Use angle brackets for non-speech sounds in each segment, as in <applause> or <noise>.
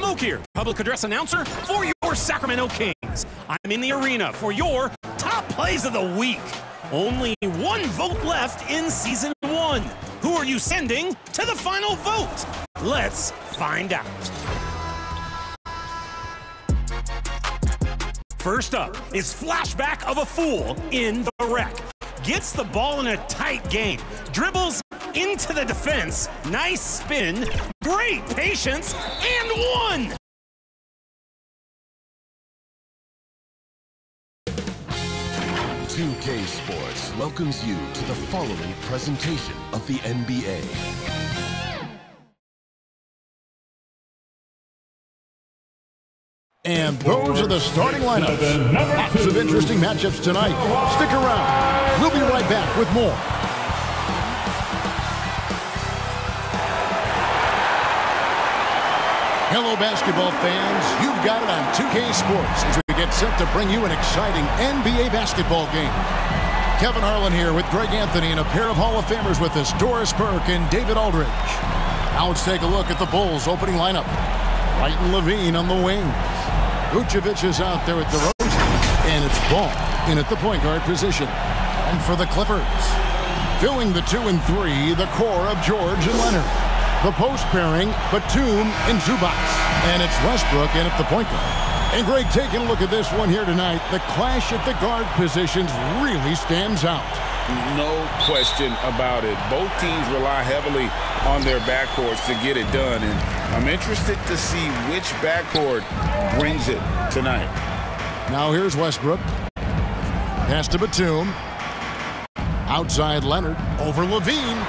Mook here, public address announcer for your Sacramento Kings. I'm in the arena for your top plays of the week. Only one vote left in season one. Who are you sending to the final vote? Let's find out. First up is flashback of a fool in the wreck. Gets the ball in a tight game, dribbles into the defense, nice spin, great patience, and one! 2K Sports welcomes you to the following presentation of the NBA. And those are the starting lineups. Lots of interesting matchups tonight. Stick around. We'll be right back with more. Hello, basketball fans. You've got it on 2K Sports as we get set to bring you an exciting NBA basketball game. Kevin Harlan here with Greg Anthony and a pair of Hall of Famers with us, Doris Burke and David Aldridge. Now let's take a look at the Bulls opening lineup. Brighton LaVine on the wings. Vucevic is out there with DeRozan. And it's Ball in at the point guard position. And for the Clippers, filling the two and three, the core of George and Leonard. The post pairing, Batum and Zubac. And it's Westbrook in at the point guard. And Greg, taking a look at this one here tonight, the clash at the guard positions really stands out. No question about it. Both teams rely heavily on their backcourts to get it done. And I'm interested to see which backcourt brings it tonight. Now here's Westbrook. Pass to Batum. Outside Leonard. Over LaVine.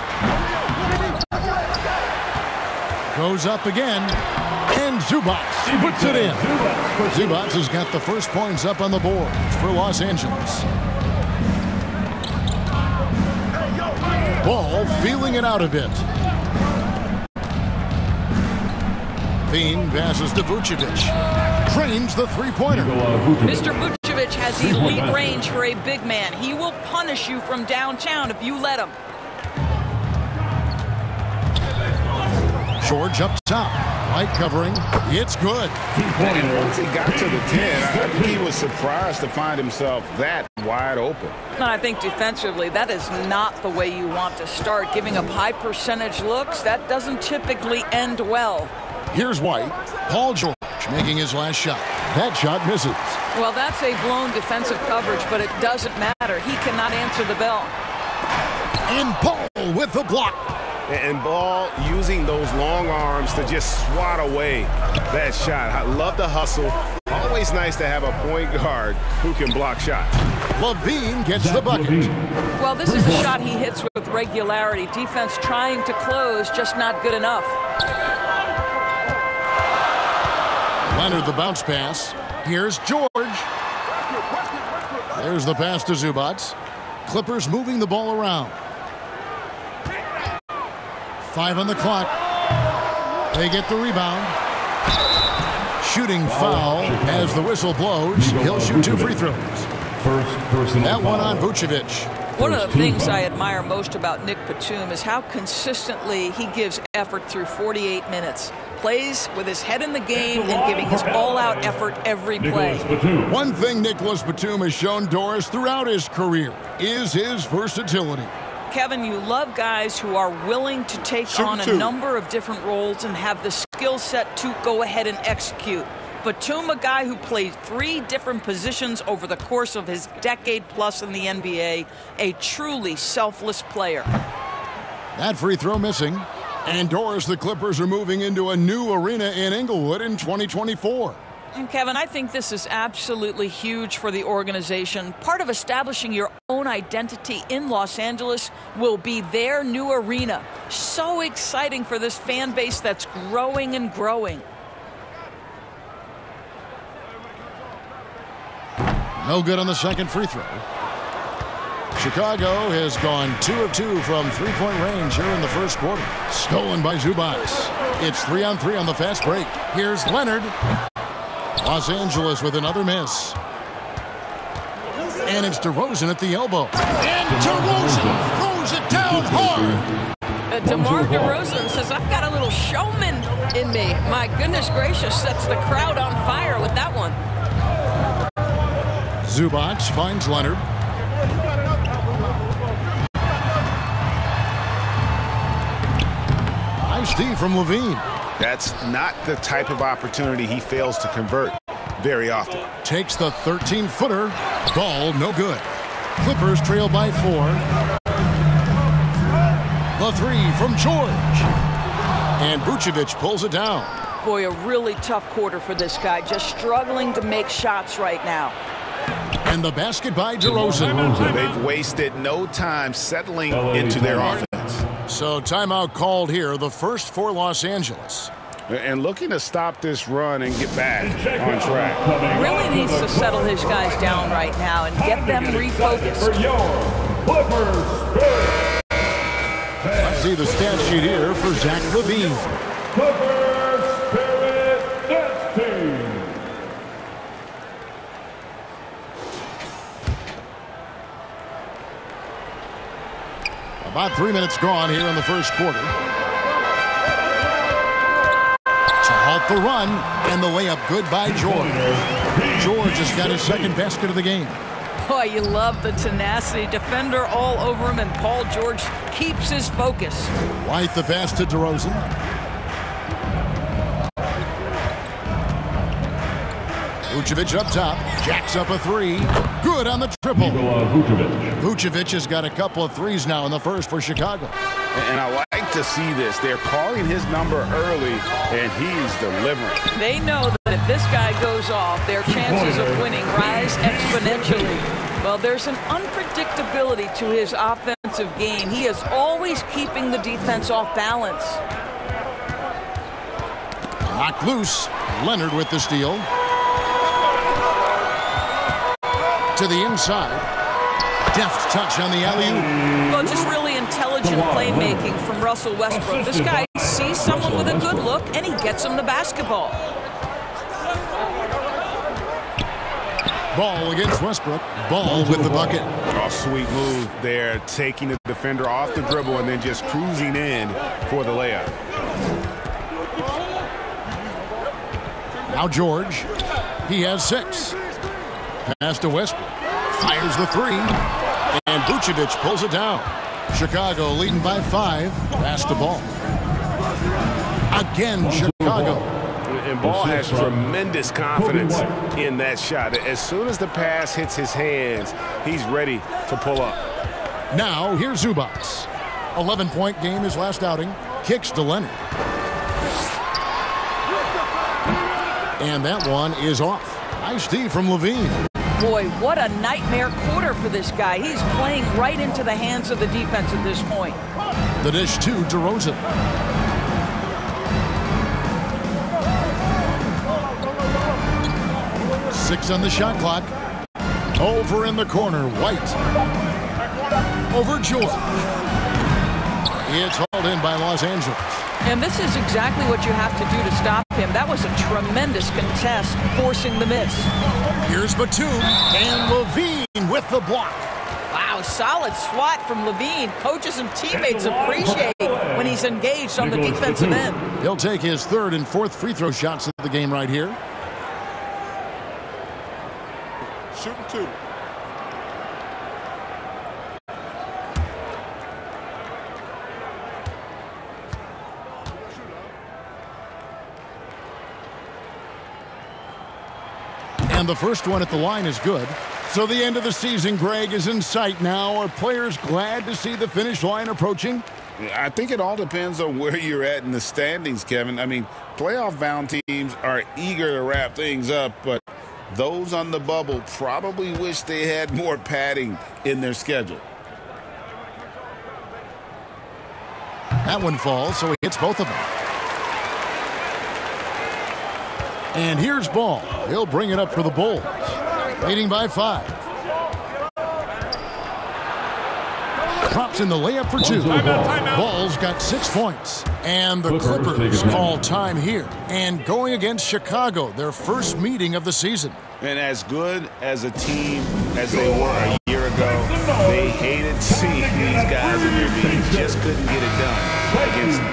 Goes up again. And Zubac puts it in. Zubac has got the first points up on the board for Los Angeles. Ball feeling it out a bit. Bean passes to Vucevic. Trains the three-pointer. Mr. Vucevic has elite range for a big man. He will punish you from downtown if you let him. George up top. Light covering. It's good. And once he got to the 10, I think he was surprised to find himself that wide open. And I think defensively, that is not the way you want to start. Giving up high percentage looks, that doesn't typically end well. Here's White. Paul George making his last shot. That shot misses. Well, that's a blown defensive coverage, but it doesn't matter. He cannot answer the bell. And Paul with the block. And Ball using those long arms to just swat away that shot. I love the hustle. Always nice to have a point guard who can block shots. LaVine gets the bucket. Well, this is a shot he hits with regularity. Defense trying to close, just not good enough. Leonard the bounce pass. Here's George. There's the pass to Zubac. Clippers moving the ball around. Five on the clock. They get the rebound. Shooting foul as the whistle blows. He'll shoot two free throws. First personal That one on Vucevic. One of the things. I admire most about Nick Batum is how consistently he gives effort through 48 minutes. Plays with his head in the game and giving his all-out effort every play. One thing Nicholas Batum has shown Doris throughout his career is his versatility. Kevin, you love guys who are willing to take on a two. number of different roles and have the skill set to go ahead and execute. Batum, a guy who played three different positions over the course of his decade plus in the NBA, a truly selfless player. That free throw missing. And Doris, the Clippers are moving into a new arena in Inglewood in 2024. And Kevin, I think this is absolutely huge for the organization. Part of establishing your own identity in Los Angeles will be their new arena. So exciting for this fan base that's growing and growing. No good on the second free throw. Chicago has gone two of two from three-point range here in the first quarter. Stolen by Zubac. It's three on three on the fast break. Here's Leonard. Los Angeles with another miss. And it's DeRozan at the elbow. And DeRozan throws it down hard. Uh, DeMar DeRozan says, I've got a little showman in me? My goodness gracious, sets the crowd on fire with that one. Zubac finds Leonard. Nice D from LaVine. That's not the type of opportunity he fails to convert very often. Takes the 13-footer. Ball no good. Clippers trail by four. The three from George. And Vucevic pulls it down. Boy, a really tough quarter for this guy. Just struggling to make shots right now. And the basket by DeRozan. They've wasted no time settling into their offense. So timeout called here, the first for Los Angeles. And looking to stop this run and get back on track. Really needs to settle his guys down right now and get them refocused. Let's see the stat sheet here for Zach LaVine. About three minutes gone here in the first quarter. To halt the run, and the layup good by George. George has got his second basket of the game. Boy, you love the tenacity. Defender all over him, and Paul George keeps his focus. White the pass to DeRozan. Vucevic up top. Jacks up a three. Good on the triple. Vucevic has got a couple of threes now in the first for Chicago. And I like to see this. They're calling his number early, and he's delivering. They know that if this guy goes off, their chances of winning rise exponentially. Well, there's an unpredictability to his offensive game. He is always keeping the defense off balance. Knocked loose. Leonard with the steal. To the inside. Deft touch on the alley-oop. Well, just really intelligent playmaking from Russell Westbrook. This guy sees someone with a good look, and he gets him the basketball. Ball against Westbrook. Ball with the bucket. Oh, sweet move there, taking the defender off the dribble and then just cruising in for the layup. Now George. He has six. Pass to Westbrook. Fires the three. And Vucevic pulls it down. Chicago leading by five. Pass the ball. Again, Chicago. And Ball has tremendous confidence in that shot. As soon as the pass hits his hands, he's ready to pull up. Now, here's Zubac. 11-point game his last outing. Kicks to Leonard. And that one is off. Nice D from LaVine. Boy, what a nightmare quarter for this guy. He's playing right into the hands of the defense at this point. The dish to DeRozan. Six on the shot clock. Over in the corner, White. Over George. It's hauled in by Los Angeles. And this is exactly what you have to do to stop him. That was a tremendous contest, forcing the miss. Here's Batum, and LaVine with the block. Wow, solid swat from LaVine. Coaches and teammates appreciate when he's engaged on the defensive end. He'll take his third and fourth free throw shots of the game right here. Shooting two. And the first one at the line is good. So the end of the season, Greg, is in sight now. Are players glad to see the finish line approaching? I think it all depends on where you're at in the standings, Kevin. I mean, playoff-bound teams are eager to wrap things up, but those on the bubble probably wish they had more padding in their schedule. That one falls, so he hits both of them. And here's Ball. He'll bring it up for the Bulls. Leading by five. Drops in the layup for two. Ball's got six points. And the Clippers call time here. And going against Chicago, their first meeting of the season. And as good as a team as they were a year ago, they hated seeing these guys in their meetings. Just couldn't get it done against them.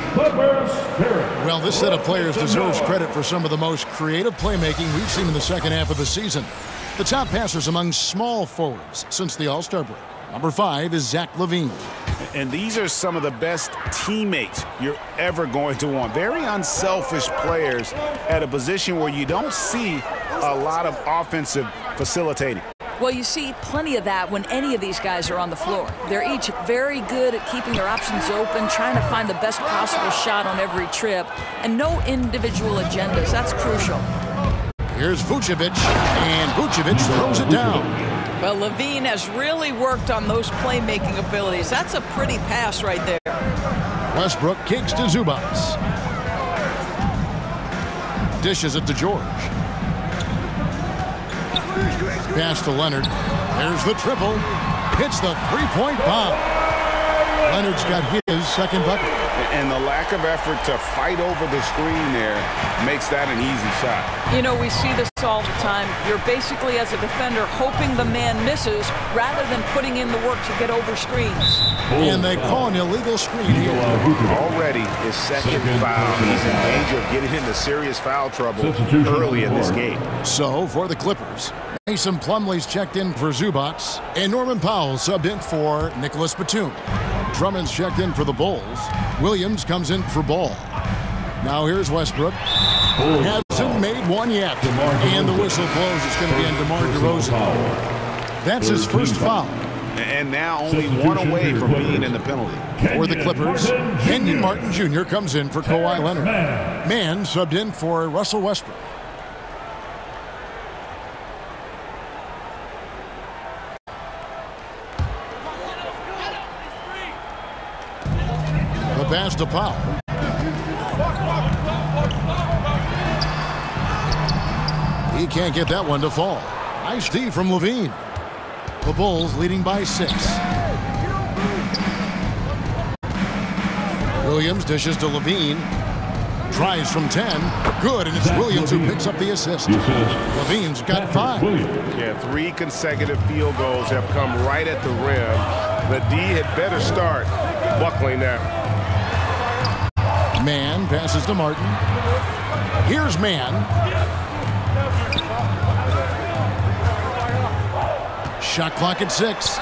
Well, this set of players deserves credit for some of the most creative playmaking we've seen in the second half of the season. The top passers among small forwards since the All-Star break. Number five is Zach LaVine. And these are some of the best teammates you're ever going to want. Very unselfish players at a position where you don't see a lot of offensive facilitating. Well, you see plenty of that when any of these guys are on the floor. They're each very good at keeping their options open, trying to find the best possible shot on every trip, and no individual agendas. That's crucial. Here's Vucevic, and Vucevic throws it down. Well, LaVine has really worked on those playmaking abilities. That's a pretty pass right there. Westbrook kicks to Zubac. Dishes it to George. Pass to Leonard. There's the triple. Hits the three-point bomb. Leonard's got his second bucket. And the lack of effort to fight over the screen there makes that an easy shot. You know, we see this all the time. You're basically, as a defender, hoping the man misses rather than putting in the work to get over screens. And they call an illegal screen here. Already his second foul. He's in danger of getting into serious foul trouble early in this game. So, for the Clippers, Mason Plumlee's checked in for Zubac, and Norman Powell subbed in for Nicholas Batum. Drummond's checked in for the Bulls. Williams comes in for Ball. Now here's Westbrook. Hasn't made one yet. And the whistle blows. It's going to be on DeMar DeRozan. That's his first foul. And now only one away from being in the penalty. For the Clippers, Kenyon Martin Jr. comes in for Kawhi Leonard. Mann subbed in for Russell Westbrook. Pass to Powell. He can't get that one to fall. Nice D from LaVine. The Bulls leading by six. Williams dishes to LaVine. Tries from 10. Good, and it's Williams who picks up the assist. LaVine's got five. Yeah, three consecutive field goals have come right at the rim. The D had better start buckling there. Mann passes to Martin. Here's Mann. Shot clock at six.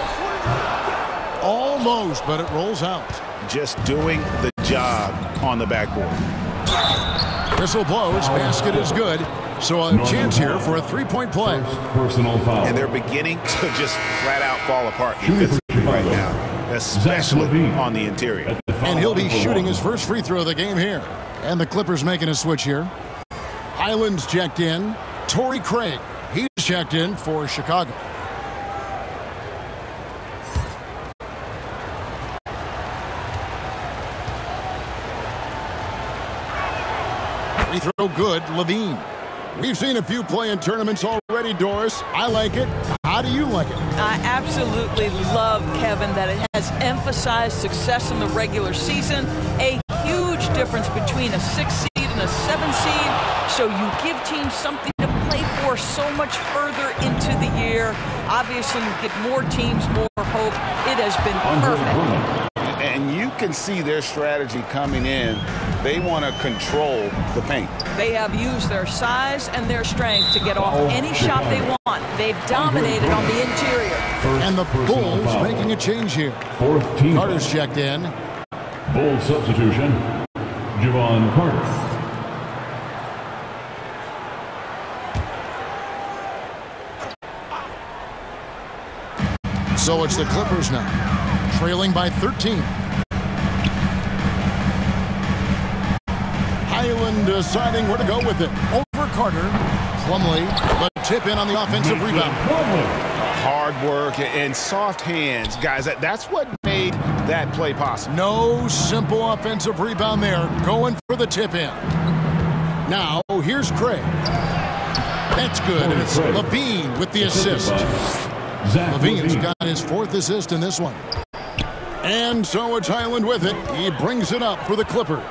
Almost, but it rolls out. Just doing the job on the backboard. Whistle blows. Basket is good. So a chance here for a three-point play. Personal foul. And they're beginning to just flat out fall apart right now, especially on the interior. And he'll be shooting his first free throw of the game here. And the Clippers making a switch here. Hyland's checked in. Torrey Craig, he's checked in for Chicago. Free throw good, LaVine. We've seen a few play in tournaments already, Doris. I like it. How do you like it? I absolutely love, Kevin, that it has emphasized success in the regular season. A huge difference between a six seed and a seven seed. So you give teams something to play for so much further into the year. Obviously, you get more teams, more hope. It has been perfect. And you can see their strategy coming in. They want to control the paint. They have used their size and their strength to get off any oh. shot they want. They've oh, dominated on the interior. And the Bulls making a change here. Fourth team. Carter's checked in. Bull substitution. Jevon Carter. So it's the Clippers now, trailing by 13. Hyland deciding where to go with it. Over Carter. Plumlee, the tip in on the offensive rebound. Hard work and soft hands, guys. That, that's what made that play possible. No simple offensive rebound there. Going for the tip in. Now, here's Craig. That's good, and it's LaVine with the assist. LaVine's got his fourth assist in this one. And so it's Hyland with it. He brings it up for the Clippers.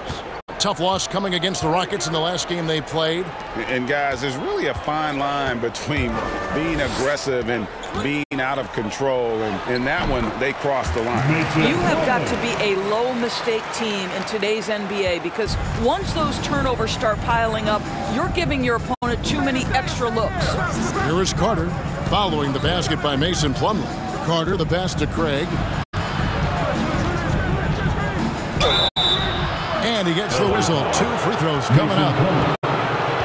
Tough loss coming against the Rockets in the last game they played. And guys, there's really a fine line between being aggressive and being out of control. And in that one, they crossed the line. You have got to be a low mistake team in today's NBA because once those turnovers start piling up, you're giving your opponent too many extra looks. Here is Carter following the basket by Mason Plumlee. Carter, the pass to Craig. And he gets the whistle. Two free throws coming up.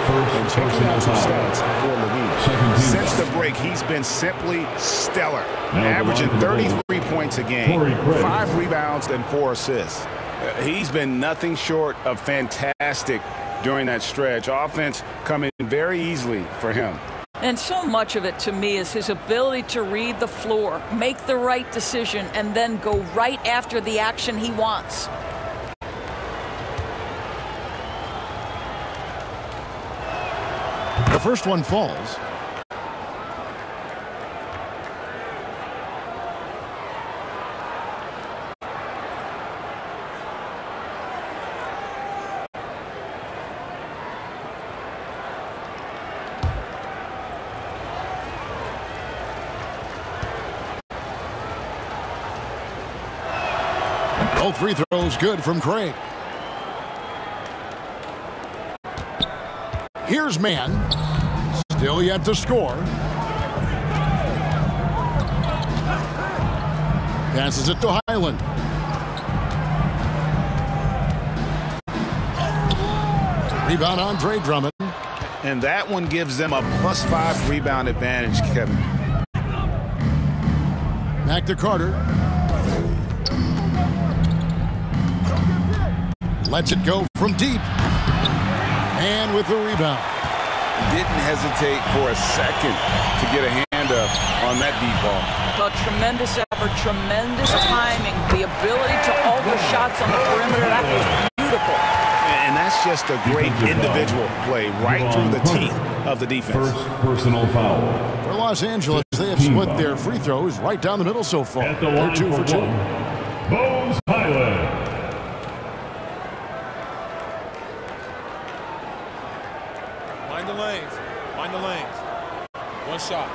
First Checking out some stats for LaVine. Since the break, he's been simply stellar, averaging line for the 33 points a game, five rebounds, and four assists. Uh, He's been nothing short of fantastic during that stretch. Offense coming very easily for him. And so much of it to me is his ability to read the floor, make the right decision, and then go right after the action he wants. The first one falls. Both free throws good from Craig. Here's Mann. Still yet to score. Passes it to Hyland. Rebound Andre Drummond. And that one gives them a plus five rebound advantage, Kevin. Back to Carter. Lets it go from deep. And with the rebound. Didn't hesitate for a second to get a hand up on that deep ball. But tremendous effort, tremendous timing, the ability to alter shots on the perimeter. That was beautiful. And that's just a great individual play right through the teeth of the defense. First personal foul. For Los Angeles, they have split their free throws right down the middle so far. At the They're two for for two. Bones Hyland. Mind the lanes. Mind the lanes. One shot.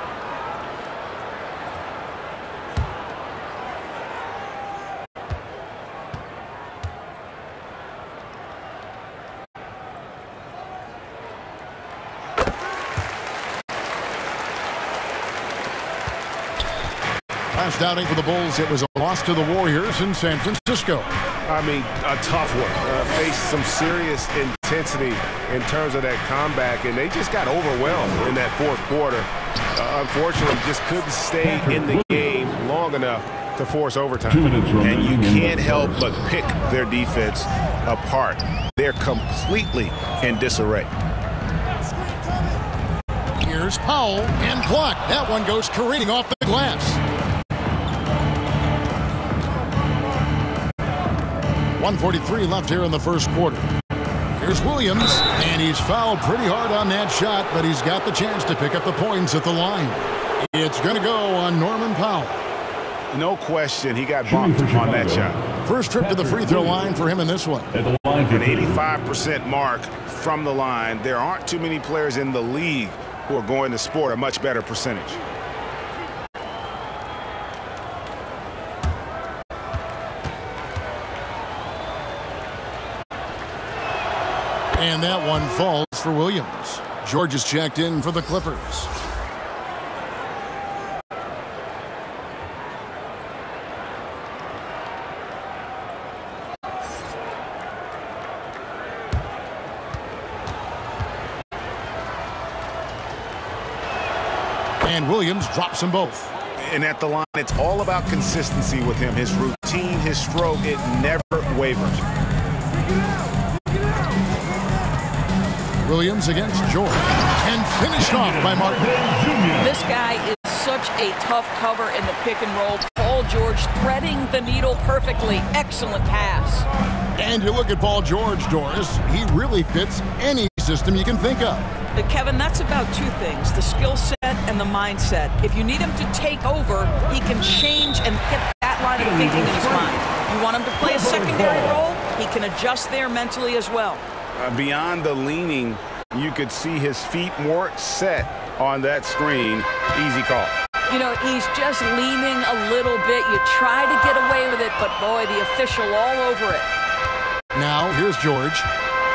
Last outing for the Bulls, it was a loss to the Warriors in San Francisco. I mean, a tough one. Uh, faced some serious intensity in terms of that comeback, and they just got overwhelmed in that fourth quarter. Uh, unfortunately, just couldn't stay in the game long enough to force overtime. And you can't help but pick their defense apart. They're completely in disarray. Here's Powell and blocked. That one goes careening off the glass. 143 left here in the first quarter. Here's Williams, and he's fouled pretty hard on that shot, but he's got the chance to pick up the points at the line. It's going to go on Norman Powell. No question, he got Shooting bumped for on that shot. First trip to the free throw line for him in this one. At the line An 85% mark from the line. There aren't too many players in the league who are going to sport a much better percentage. And that one falls for Williams. George is checked in for the Clippers. And Williams drops them both. And at the line, it's all about consistency with him. His routine, his stroke, it never wavers. Williams against George. And finished off by Martin. This guy is such a tough cover in the pick and roll. Paul George threading the needle perfectly. Excellent pass. And you look at Paul George, Doris, he really fits any system you can think of. But Kevin, that's about two things the skill set and the mindset. If you need him to take over, he can change and get that line of thinking in his mind. You want him to play a secondary role? He can adjust there mentally as well. Uh, beyond the leaning, you could see his feet more set on that screen. Easy call. You know, he's just leaning a little bit. You try to get away with it, but boy, the official all over it. Now, here's George.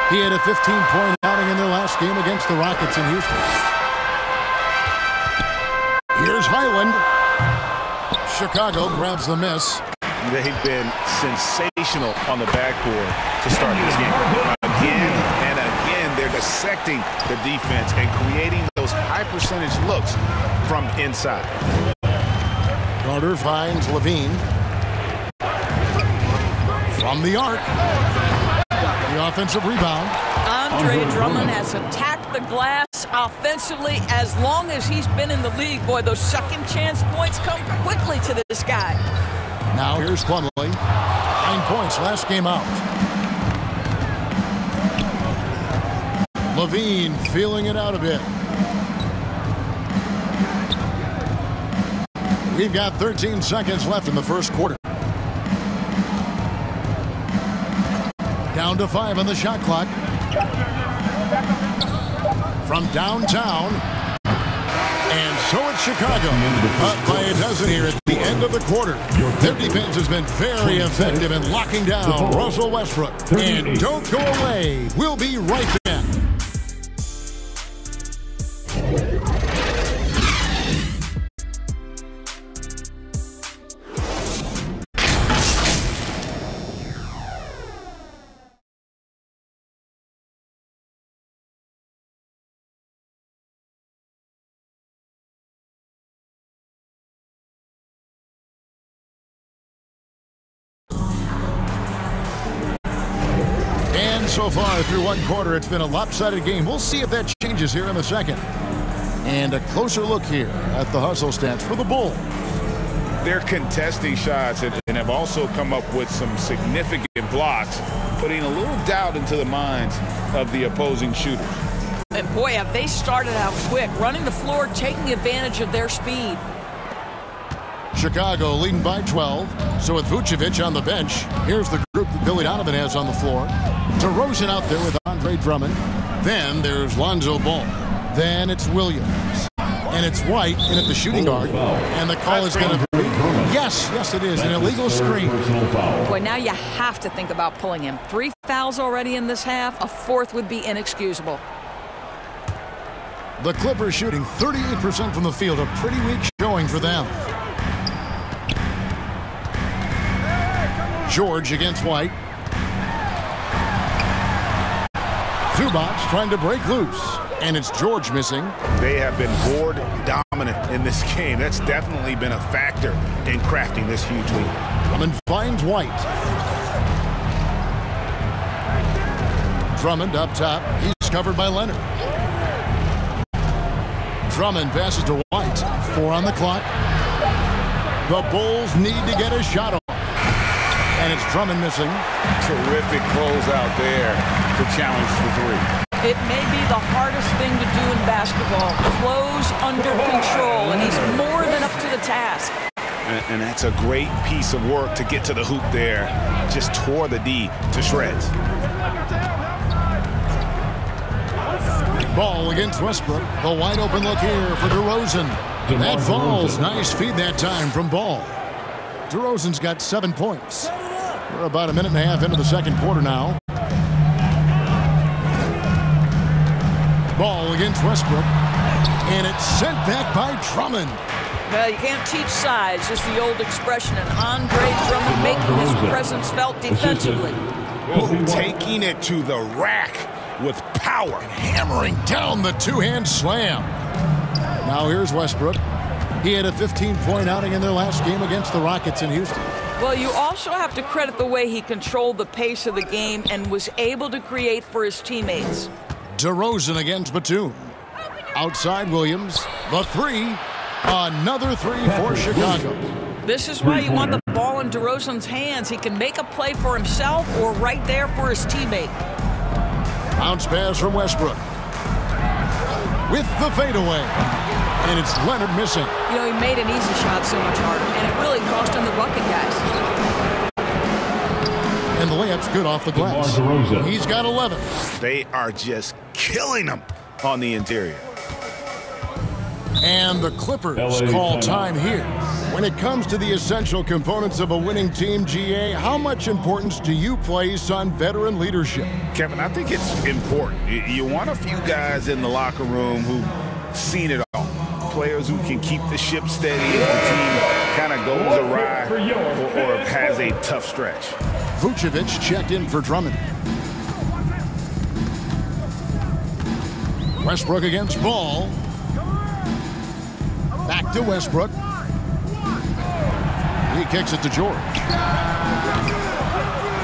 He had a 15-point outing in their last game against the Rockets in Houston. Here's Hyland. Chicago grabs the miss. They've been sensational on the backboard to start this game. Again and again, they're dissecting the defense and creating those high percentage looks from inside. Carter finds LaVine. From the arc. The offensive rebound. Andre Drummond has attacked the glass offensively as long as he's been in the league. Boy, those second chance points come quickly to this guy. Now here's Plumlee. Nine points last game out. LaVine feeling it out a bit. We've got 13 seconds left in the first quarter. Down to five on the shot clock. From downtown. And so it's Chicago. Up by a dozen here at the end of the quarter. Their defense has been very effective in locking down Russell Westbrook. And don't go away. We'll be right back. Far through one quarter, it's been a lopsided game. We'll see if that changes here in the second. And a closer look here at the hustle stats for the Bull. They're contesting shots and, and have also come up with some significant blocks, putting a little doubt into the minds of the opposing shooters. And boy, have they started out quick, running the floor, taking advantage of their speed. Chicago leading by 12. So with Vucevic on the bench, here's the group that Billy Donovan has on the floor. DeRozan out there with Andre Drummond. Then there's Lonzo Ball. Then it's Williams. And it's White in at the shooting guard. And the call is going to be, yes, yes it is, an illegal screen. Boy, now you have to think about pulling him. Three fouls already in this half. A fourth would be inexcusable. The Clippers shooting 38% from the field, a pretty weak showing for them. George against White. Zubac trying to break loose. And it's George missing. They have been board dominant in this game. That's definitely been a factor in crafting this huge lead. Drummond finds White. Drummond up top. He's covered by Leonard. Drummond passes to White. Four on the clock. The Bulls need to get a shot off. And it's Drummond missing. Terrific closeout there to challenge the three. It may be the hardest thing to do in basketball. Close under control, and he's more than up to the task. And, and that's a great piece of work to get to the hoop there. Just tore the D to shreds. Ball against Westbrook. The wide open look here for DeRozan. That falls. Nice feed that time from Ball. DeRozan's got seven points. We're about a minute and a half into the second quarter now. Ball against Westbrook. And it's sent back by Drummond. Well, you can't teach size, just the old expression. And Andre Drummond making his presence felt defensively. Ooh, taking it to the rack with power. Hammering down the two-hand slam. Now here's Westbrook. He had a 15-point outing in their last game against the Rockets in Houston. Well, you also have to credit the way he controlled the pace of the game and was able to create for his teammates. DeRozan against Batum. Outside Williams. The three. Another three for Chicago. This is why you want the ball in DeRozan's hands. He can make a play for himself or right there for his teammate. Bounce pass from Westbrook. With the fadeaway. And it's Leonard missing. You know, he made an easy shot so much harder, and it really cost him the bucket, guys. And the layup's good off the glass. He's got 11. They are just killing them on the interior. And the Clippers LA call timeout. time here. When it comes to the essential components of a winning team, GA, how much importance do you place on veteran leadership? Kevin, I think it's important. You, you want a few guys in the locker room who've seen it all. Players who can keep the ship steady if the team kind of goes awry or, or has a tough stretch. Vucevic checked in for Drummond. Westbrook against Ball. Back to Westbrook. He kicks it to George.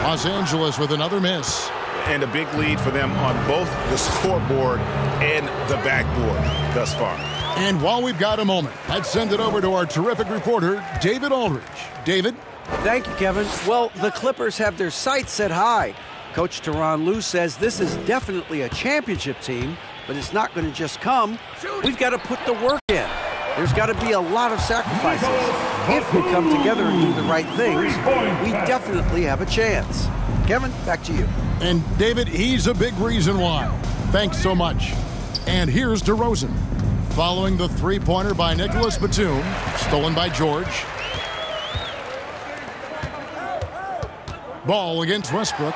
Los Angeles with another miss. And a big lead for them on both the scoreboard and the backboard thus far. And while we've got a moment, let's send it over to our terrific reporter, David Aldridge. David? Thank you, Kevin. Well, the Clippers have their sights set high. Coach Tyronn Lue says this is definitely a championship team, but it's not going to just come. We've got to put the work in. There's got to be a lot of sacrifices. If we come together and do the right things, we definitely have a chance. Kevin, back to you. And David, he's a big reason why. Thanks so much. And here's DeRozan. Following the three-pointer by Nicholas Batum, stolen by George. Ball against Westbrook.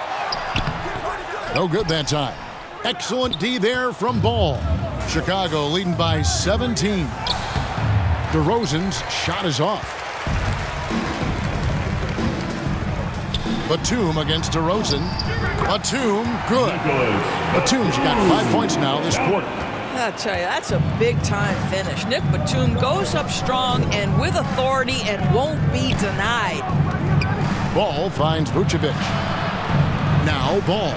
No good that time. Excellent D there from Ball. Chicago leading by 17. DeRozan's shot is off. Batum against DeRozan. Batum, good. Batum's got five points now this quarter. I tell you, that's a big time finish. Nick Batum goes up strong and with authority and won't be denied. Ball finds Vucevic. Now Ball.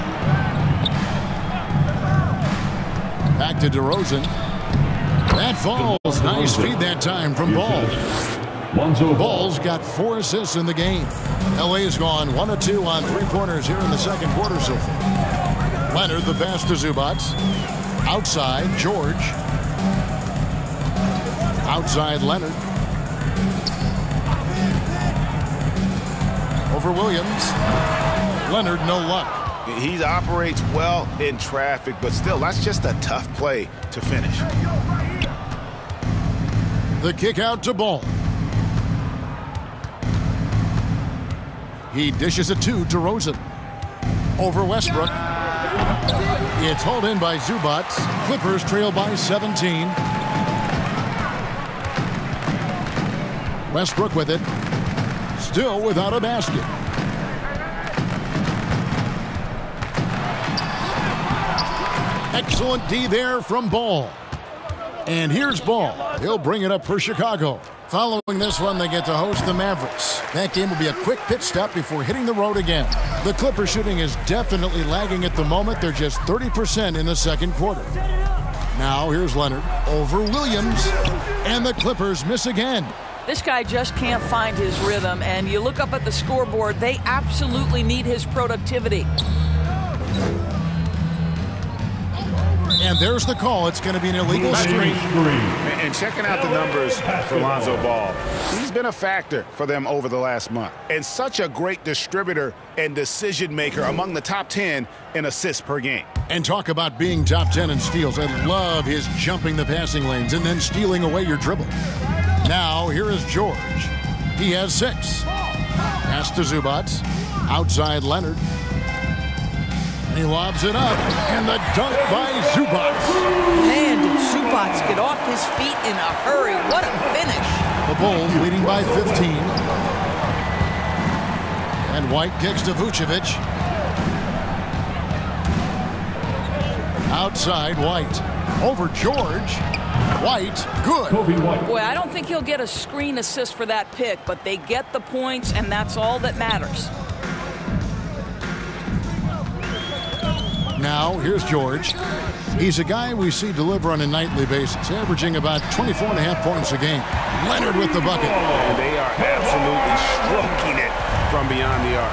Back to DeRozan. That falls. Nice feed that time from Ball. Ball. Ball's got four assists in the game. LA's gone one or two on three pointers here in the second quarter so far. Leonard, the pass to Zubac. Outside, George. Outside, Leonard. Over Williams. Leonard, no luck. He operates well in traffic, but still, that's just a tough play to finish. The kick out to Ball. He dishes it to DeRozan. Over Westbrook. It's hauled in by Zubac. Clippers trail by 17. Westbrook with it. Still without a basket. Excellent D there from Ball. And here's Ball. He'll bring it up for Chicago. Following this one, they get to host the Mavericks. That game will be a quick pit stop before hitting the road again. The Clipper shooting is definitely lagging at the moment. They're just 30% in the second quarter. Now here's Leonard over Williams. And the Clippers miss again. This guy just can't find his rhythm, and you look up at the scoreboard, they absolutely need his productivity. And there's the call. It's going to be an illegal screen. And and checking out the numbers for Lonzo Ball, he's been a factor for them over the last month. And such a great distributor and decision maker among the top 10 in assists per game. And talk about being top 10 in steals. I love his jumping the passing lanes and then stealing away your dribble. Now, here is George. He has six. Pass to Zubac. Outside Leonard. And he lobs it up. And the dunk by Zubac. Man, did Zubac get off his feet in a hurry. What a finish. The Bulls leading by 15. And White kicks to Vucevic. Outside White. Over George. White, good. Coby White. Boy, I don't think he'll get a screen assist for that pick, but they get the points, and that's all that matters. Now, here's George. He's a guy we see deliver on a nightly basis, averaging about 24 and a half points a game. Leonard with the bucket. And they are absolutely stroking it from beyond the arc.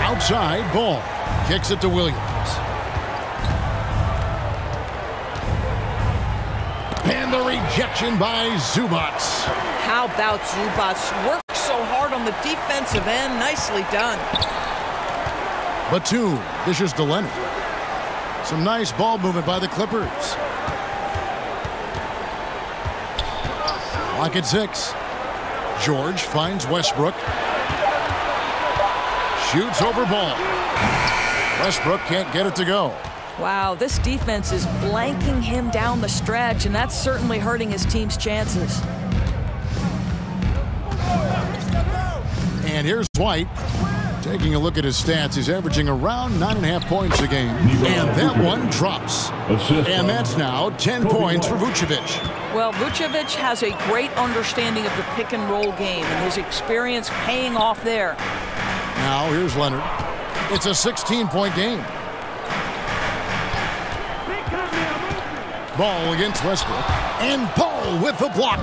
Outside, ball. Kicks it to Williams. And the rejection by Zubac. How about Zubac? Worked so hard on the the defensive end. Nicely done. Batum dishes to Leonard. Some nice ball movement by the Clippers. Lock at six. George finds Westbrook. Shoots over ball. Westbrook can't get it to go. Wow, this defense is blanking him down the stretch, and that's certainly hurting his team's chances. And here's White. Taking a look at his stats, he's averaging around nine and a half points a game. And that one drops. And that's now 10 points for Vucevic. Well, Vucevic has a great understanding of the pick and roll game, and his experience paying off there. Now here's Leonard. It's a 16-point game. Ball against Westbrook. And Ball with the block.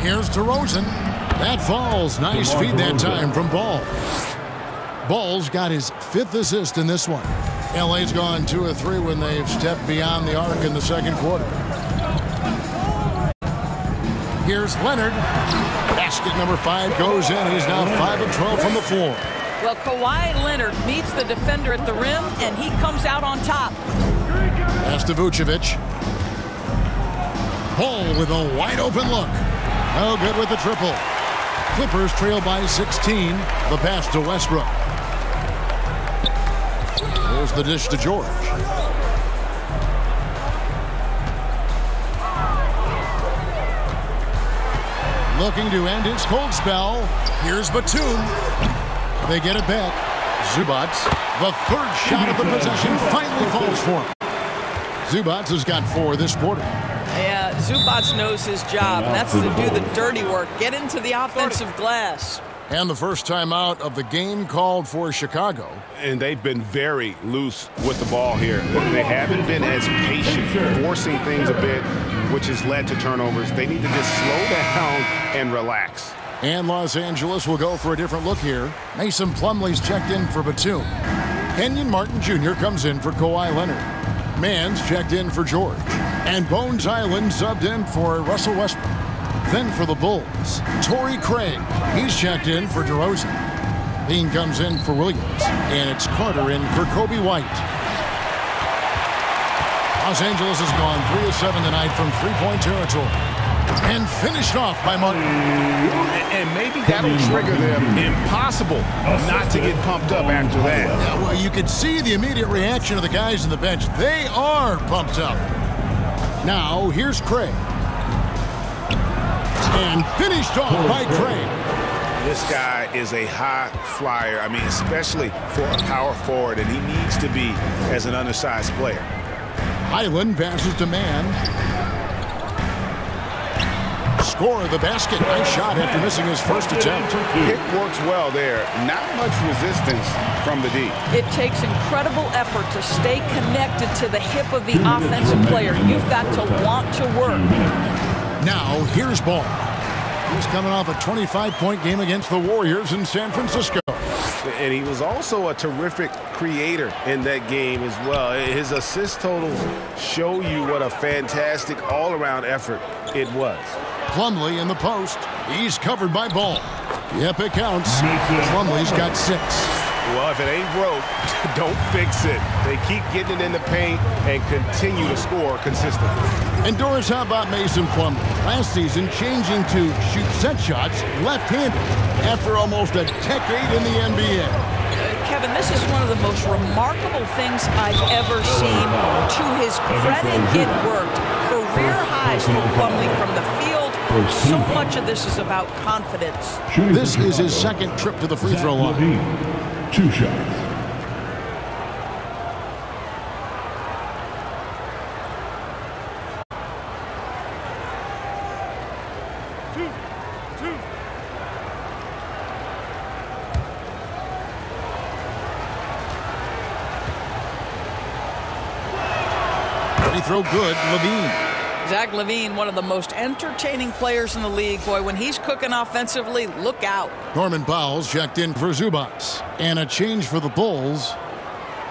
Here's DeRozan. That falls. Nice feed that time from Ball. Ball's got his fifth assist in this one. LA's gone two or three when they've stepped beyond the arc in the second quarter. Here's Leonard. Basket number five goes in. He's now 5 of 12 from the floor. Well, Kawhi Leonard meets the defender at the rim, and he comes out on top. Pass to Vucevic. Ball with a wide open look. No good with the triple. Clippers trail by 16. The pass to Westbrook. There's the dish to George. Looking to end his cold spell. Here's Batum. They get it back. Zubac, The third shot of the possession finally falls for him. Zubac has got four this quarter. Yeah, Zubac knows his job, and that's to do the dirty work. Get into the offensive glass. And the first time out of the game called for Chicago. And they've been very loose with the ball here. They haven't been as patient, forcing things a bit, which has led to turnovers. They need to just slow <laughs> down and relax. And Los Angeles will go for a different look here. Mason Plumlee's checked in for Batum. Kenyon Martin Jr. comes in for Kawhi Leonard. Mann's checked in for George. And Bones Hyland subbed in for Russell Westbrook. Then for the Bulls, Torrey Craig. He's checked in for DeRozan. Bean comes in for Williams. And it's Carter in for Coby White. Los Angeles has gone 3 of 7 tonight from three-point territory. And finished off by Martin. And maybe that'll trigger them. Impossible not to get pumped up after that. Yeah, well, you could see the immediate reaction of the guys on the bench. They are pumped up. Now, here's Craig. And finished off by Craig. This guy is a high flyer. I mean, especially for a power forward, and he needs to be as an undersized player. Hyland passes to Mann. Score the basket. Nice shot after missing his first attempt. It works well there. Not much resistance from the D. It takes incredible effort to stay connected to the hip of the offensive player. You've got to want to work. Now, here's Ball. He's coming off a 25-point game against the Warriors in San Francisco. And he was also a terrific creator in that game as well. His assist totals show you what a fantastic all-around effort it was. Plumlee in the post. He's covered by Ball. Yep, it counts. Plumlee's got six. Well, if it ain't broke, <laughs> don't fix it. They keep getting it in the paint and continue to score consistently. And Doris, how about Mason Plumlee? Last season, changing to shoot set shots left-handed after almost a decade in the NBA. Uh, Kevin, this is one of the most remarkable things I've ever seen. To his credit, it worked. Career highs for Plumlee from the field. So much of this is about confidence. This is his second trip to the free throw line. Two shots. Free throw good, LaVine. Zach LaVine, one of the most entertaining players in the league. Boy, when he's cooking offensively, look out. Norman Powell checked in for Zubac. And a change for the Bulls.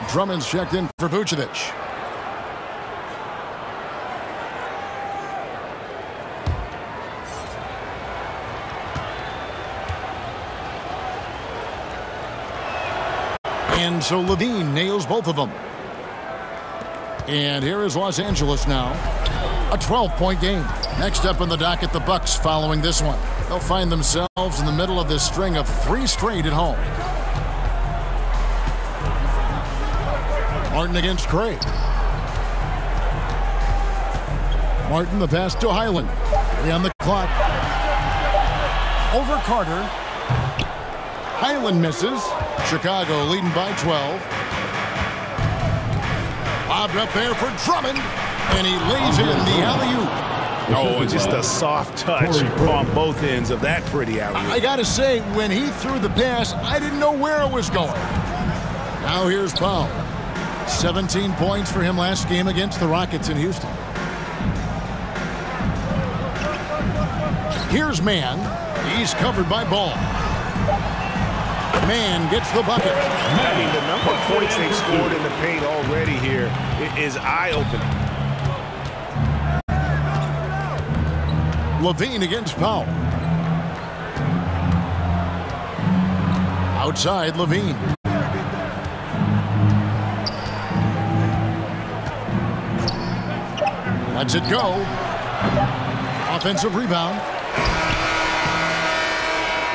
Drummond's checked in for Vucevic. And so LaVine nails both of them. And here is Los Angeles now. A 12-point game. Next up in the docket, the Bucks following this one. They'll find themselves in the middle of this string of three straight at home. Martin against Craig. Martin the pass to Hyland. Three on the clock. Over Carter. Hyland misses. Chicago leading by 12. Bobbed up there for Drummond. And he lays in the alley-oop. Oh, just a soft touch on both ends of that pretty alley. -oop. I got to say, when he threw the pass, I didn't know where it was going. Now here's Powell. 17 points for him last game against the Rockets in Houston. Here's Mann. He's covered by Ball. Mann gets the bucket. I mean, the number of points they've scored in the paint already here is eye-opening. LaVine against Powell. Outside, LaVine. Lets it go. Offensive rebound.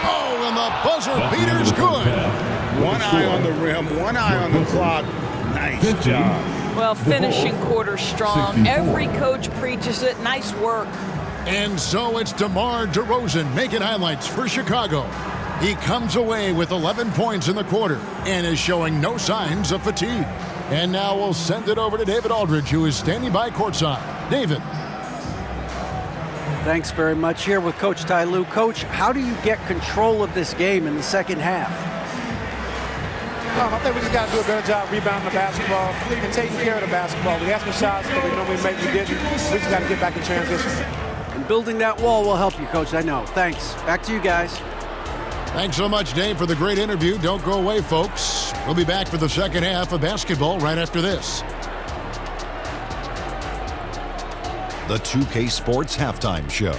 Oh, and the buzzer beater's good. One eye on the rim, one eye on the clock. Nice job. Well, finishing quarter strong. Every coach preaches it. Nice work. And so it's DeMar DeRozan making highlights for Chicago. He comes away with 11 points in the quarter and is showing no signs of fatigue. And now we'll send it over to David Aldridge, who is standing by courtside. David. Thanks very much. Here with Coach Ty Lue. Coach, how do you get control of this game in the second half? I think we just got to do a better job rebounding the basketball and taking care of the basketball. We had some shots that we normally make, we didn't. We just got to get back in transition. And building that wall will help you, Coach. I know. Thanks. Back to you guys. Thanks so much, Dave, for the great interview. Don't go away, folks. We'll be back for the second half of basketball right after this. The 2K Sports Halftime Show.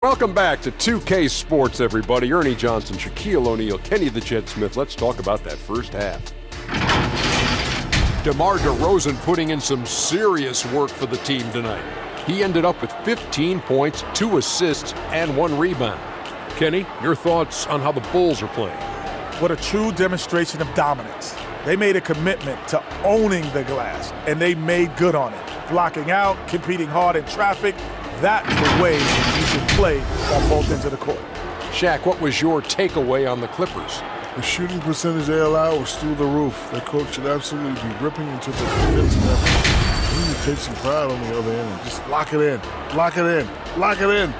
Welcome back to 2K Sports, everybody. Ernie Johnson, Shaquille O'Neal, Kenny the Jet Smith. Let's talk about that first half. DeMar DeRozan putting in some serious work for the team tonight. He ended up with 15 points, two assists, and one rebound. Kenny, your thoughts on how the Bulls are playing? What a true demonstration of dominance. They made a commitment to owning the glass, and they made good on it. Blocking out, competing hard in traffic, that's the way you should play on both ends of the court. Shaq, what was your takeaway on the Clippers? The shooting percentage they allowed was through the roof. Their coach should absolutely be ripping into the defensive effort. He need to take some pride on the other end and just lock it in, lock it in, lock it in.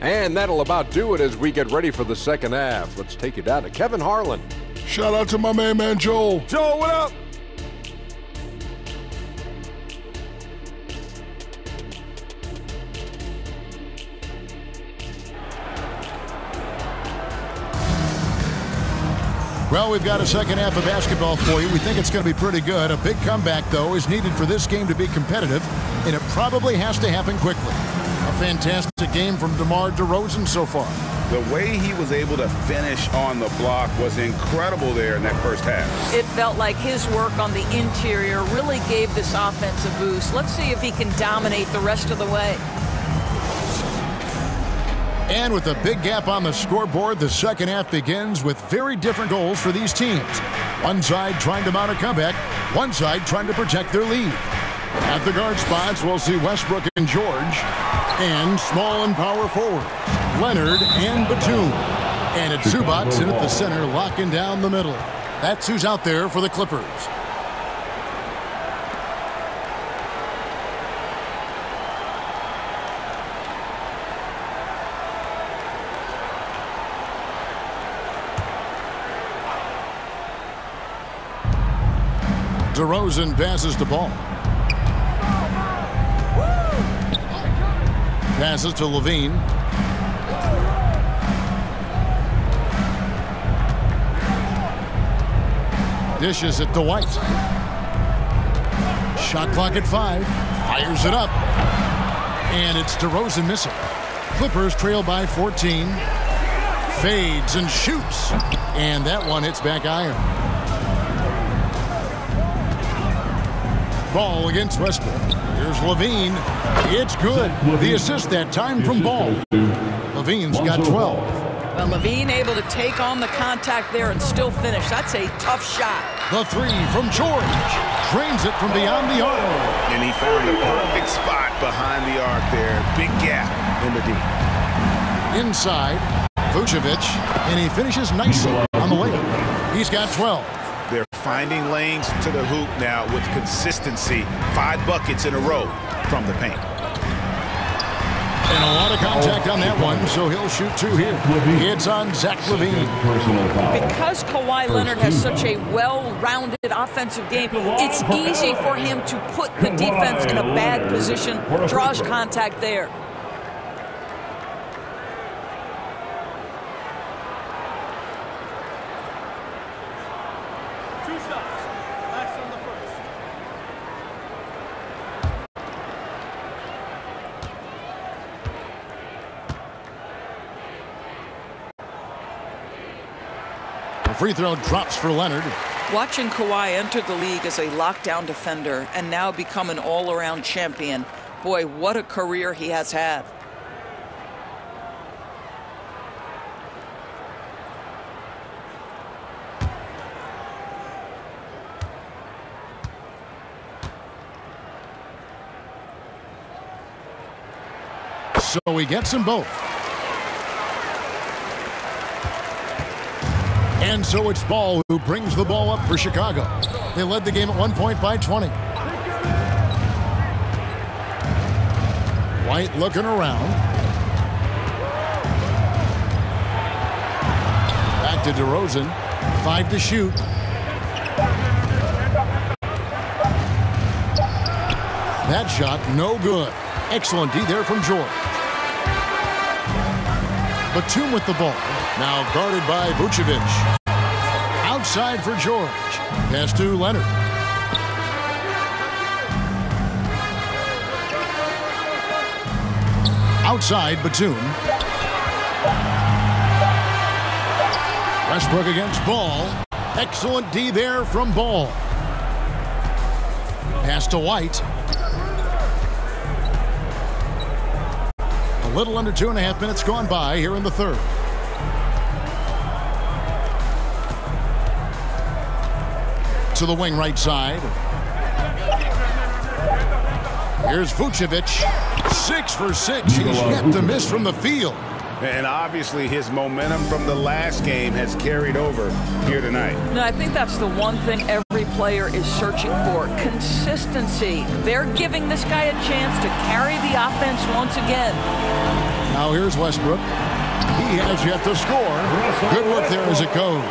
And that'll about do it as we get ready for the second half. Let's take you down to Kevin Harlan. Shout out to my main man, Joel. Joel, what up? Well, we've got a second half of basketball for you. We think it's going to be pretty good. A big comeback, though, is needed for this game to be competitive, and it probably has to happen quickly. A fantastic game from DeMar DeRozan so far. The way he was able to finish on the block was incredible there in that first half. It felt like his work on the interior really gave this offense a boost. Let's see if he can dominate the rest of the way. And with a big gap on the scoreboard, the second half begins with very different goals for these teams. One side trying to mount a comeback, one side trying to protect their lead. At the guard spots, we'll see Westbrook and George, and small and power forward, Leonard and Batum. And it's Zubac in at the center, locking down the middle. That's who's out there for the Clippers. DeRozan passes the ball. Passes to LaVine. Dishes it to White. Shot clock at five. Fires it up. And it's DeRozan missing. Clippers trail by 14. Fades and shoots. And that one hits back iron. Ball against Westbrook. Here's LaVine. It's good. The assist that time from Ball. LaVine's got 12. Well, LaVine able to take on the contact there and still finish. That's a tough shot. The three from George. Drains it from beyond the arc. And he found the perfect spot behind the arc there. Big gap in the deep. Inside, Vucevic, and he finishes nicely on the layup. He's got 12. They're finding lanes to the hoop now with consistency. Five buckets in a row from the paint. And a lot of contact on that one, so he'll shoot two here. It's on Zach LaVine. Because Kawhi Leonard has such a well-rounded offensive game, it's easy for him to put the defense in a bad position, draws contact there. The free throw drops for Leonard. Watching Kawhi enter the league as a lockdown defender and now become an all-around champion, boy, what a career he has had. So he gets them both. And so it's Ball who brings the ball up for Chicago. They led the game at one point by 20. White looking around. Back to DeRozan. Five to shoot. That shot, no good. Excellent D there from George. Batum with the ball. Now guarded by Vucevic. Outside for George. Pass to Leonard. Outside Batum. Westbrook against Ball. Excellent D there from Ball. Pass to White. A little under two and a half minutes gone by here in the third. To the wing right side. Here's Vucevic. Six for six. He's yet to miss from the field. And obviously his momentum from the last game has carried over here tonight. No, I think that's the one thing every player is searching for. Consistency. They're giving this guy a chance to carry the offense once again. Now here's Westbrook. He has yet to score. Good work there as it goes.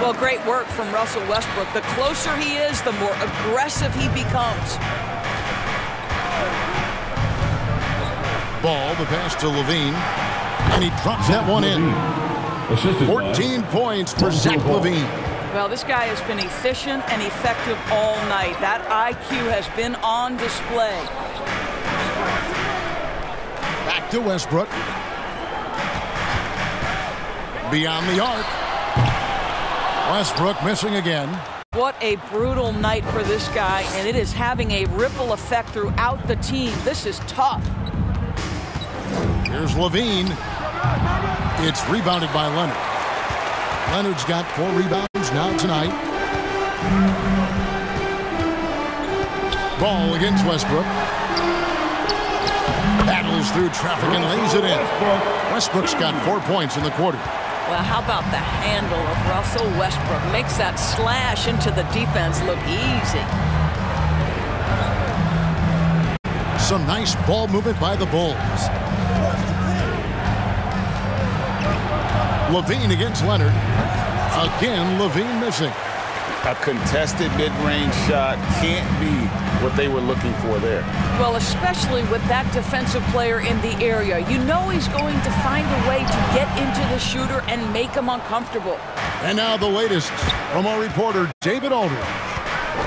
Well, great work from Russell Westbrook. The closer he is, the more aggressive he becomes. Ball, the pass to LaVine. And he drops that one in. 14 points for Zach LaVine. Well, this guy has been efficient and effective all night. That IQ has been on display. Back to Westbrook. Beyond the arc. Westbrook missing again. What a brutal night for this guy, and it is having a ripple effect throughout the team. This is tough. Here's LaVine. It's rebounded by Leonard. Leonard's got four rebounds now tonight. Ball against Westbrook. Battles through traffic and lays it in. Westbrook's got four points in the quarter. Well, how about the handle of Russell Westbrook? Makes that slash into the defense look easy. Some nice ball movement by the Bulls. LaVine against Leonard. Again, LaVine missing. A contested mid-range shot can't be what they were looking for there. Well, especially with that defensive player in the area. You know he's going to find a way to get into the shooter and make him uncomfortable. And now the latest from our reporter, David Aldridge.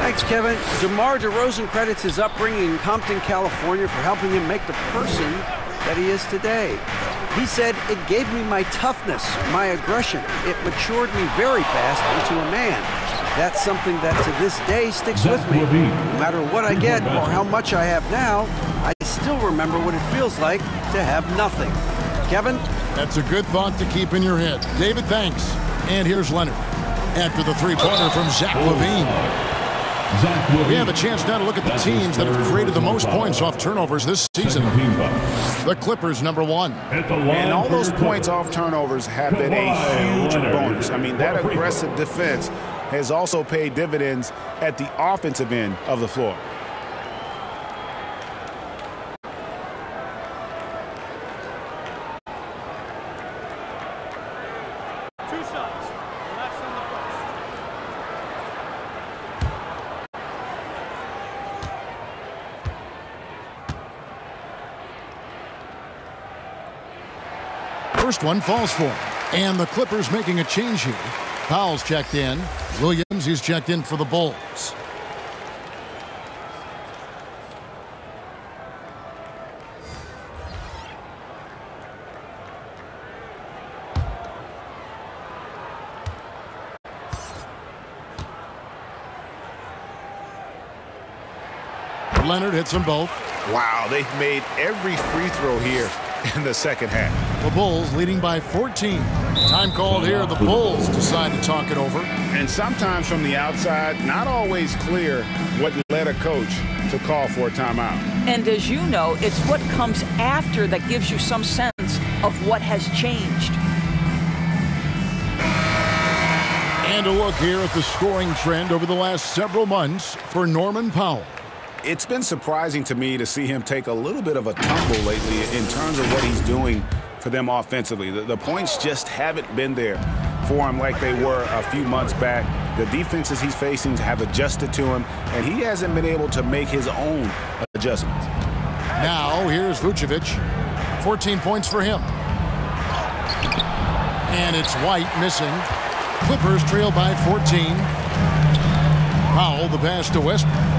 Thanks, Kevin. DeMar DeRozan credits his upbringing in Compton, California for helping him make the person that he is today. He said it gave me my toughness, my aggression. It matured me very fast into a man. That's something that to this day sticks with me. No matter what I get or how much I have now, I still remember what it feels like to have nothing. Kevin? That's a good thought to keep in your head. David, thanks. And here's Leonard. After the three-pointer from Zach LaVine. We have a chance now to look at the teams that have created the most points off turnovers this season. The Clippers, number one. And all those points off turnovers have been a huge bonus. I mean, that aggressive defense has also paid dividends at the offensive end of the floor. First one falls for him. And the Clippers making a change here. Powell's checked in. Williams is checked in for the Bulls. Leonard hits them both. Wow, they've made every free throw here in the second half. The Bulls leading by 14. Time called here. The Bulls decide to talk it over. And sometimes from the outside, not always clear what led a coach to call for a timeout. And as you know, it's what comes after that gives you some sense of what has changed. And a look here at the scoring trend over the last several months for Norman Powell. It's been surprising to me to see him take a little bit of a tumble lately in terms of what he's doing for them offensively. The, the, points just haven't been there for him like they were a few months back. The defenses he's facing have adjusted to him, and he hasn't been able to make his own adjustments. Now, here's Vucevic. 14 points for him. And it's White missing. Clippers trail by 14. Powell, the pass to Westbrook.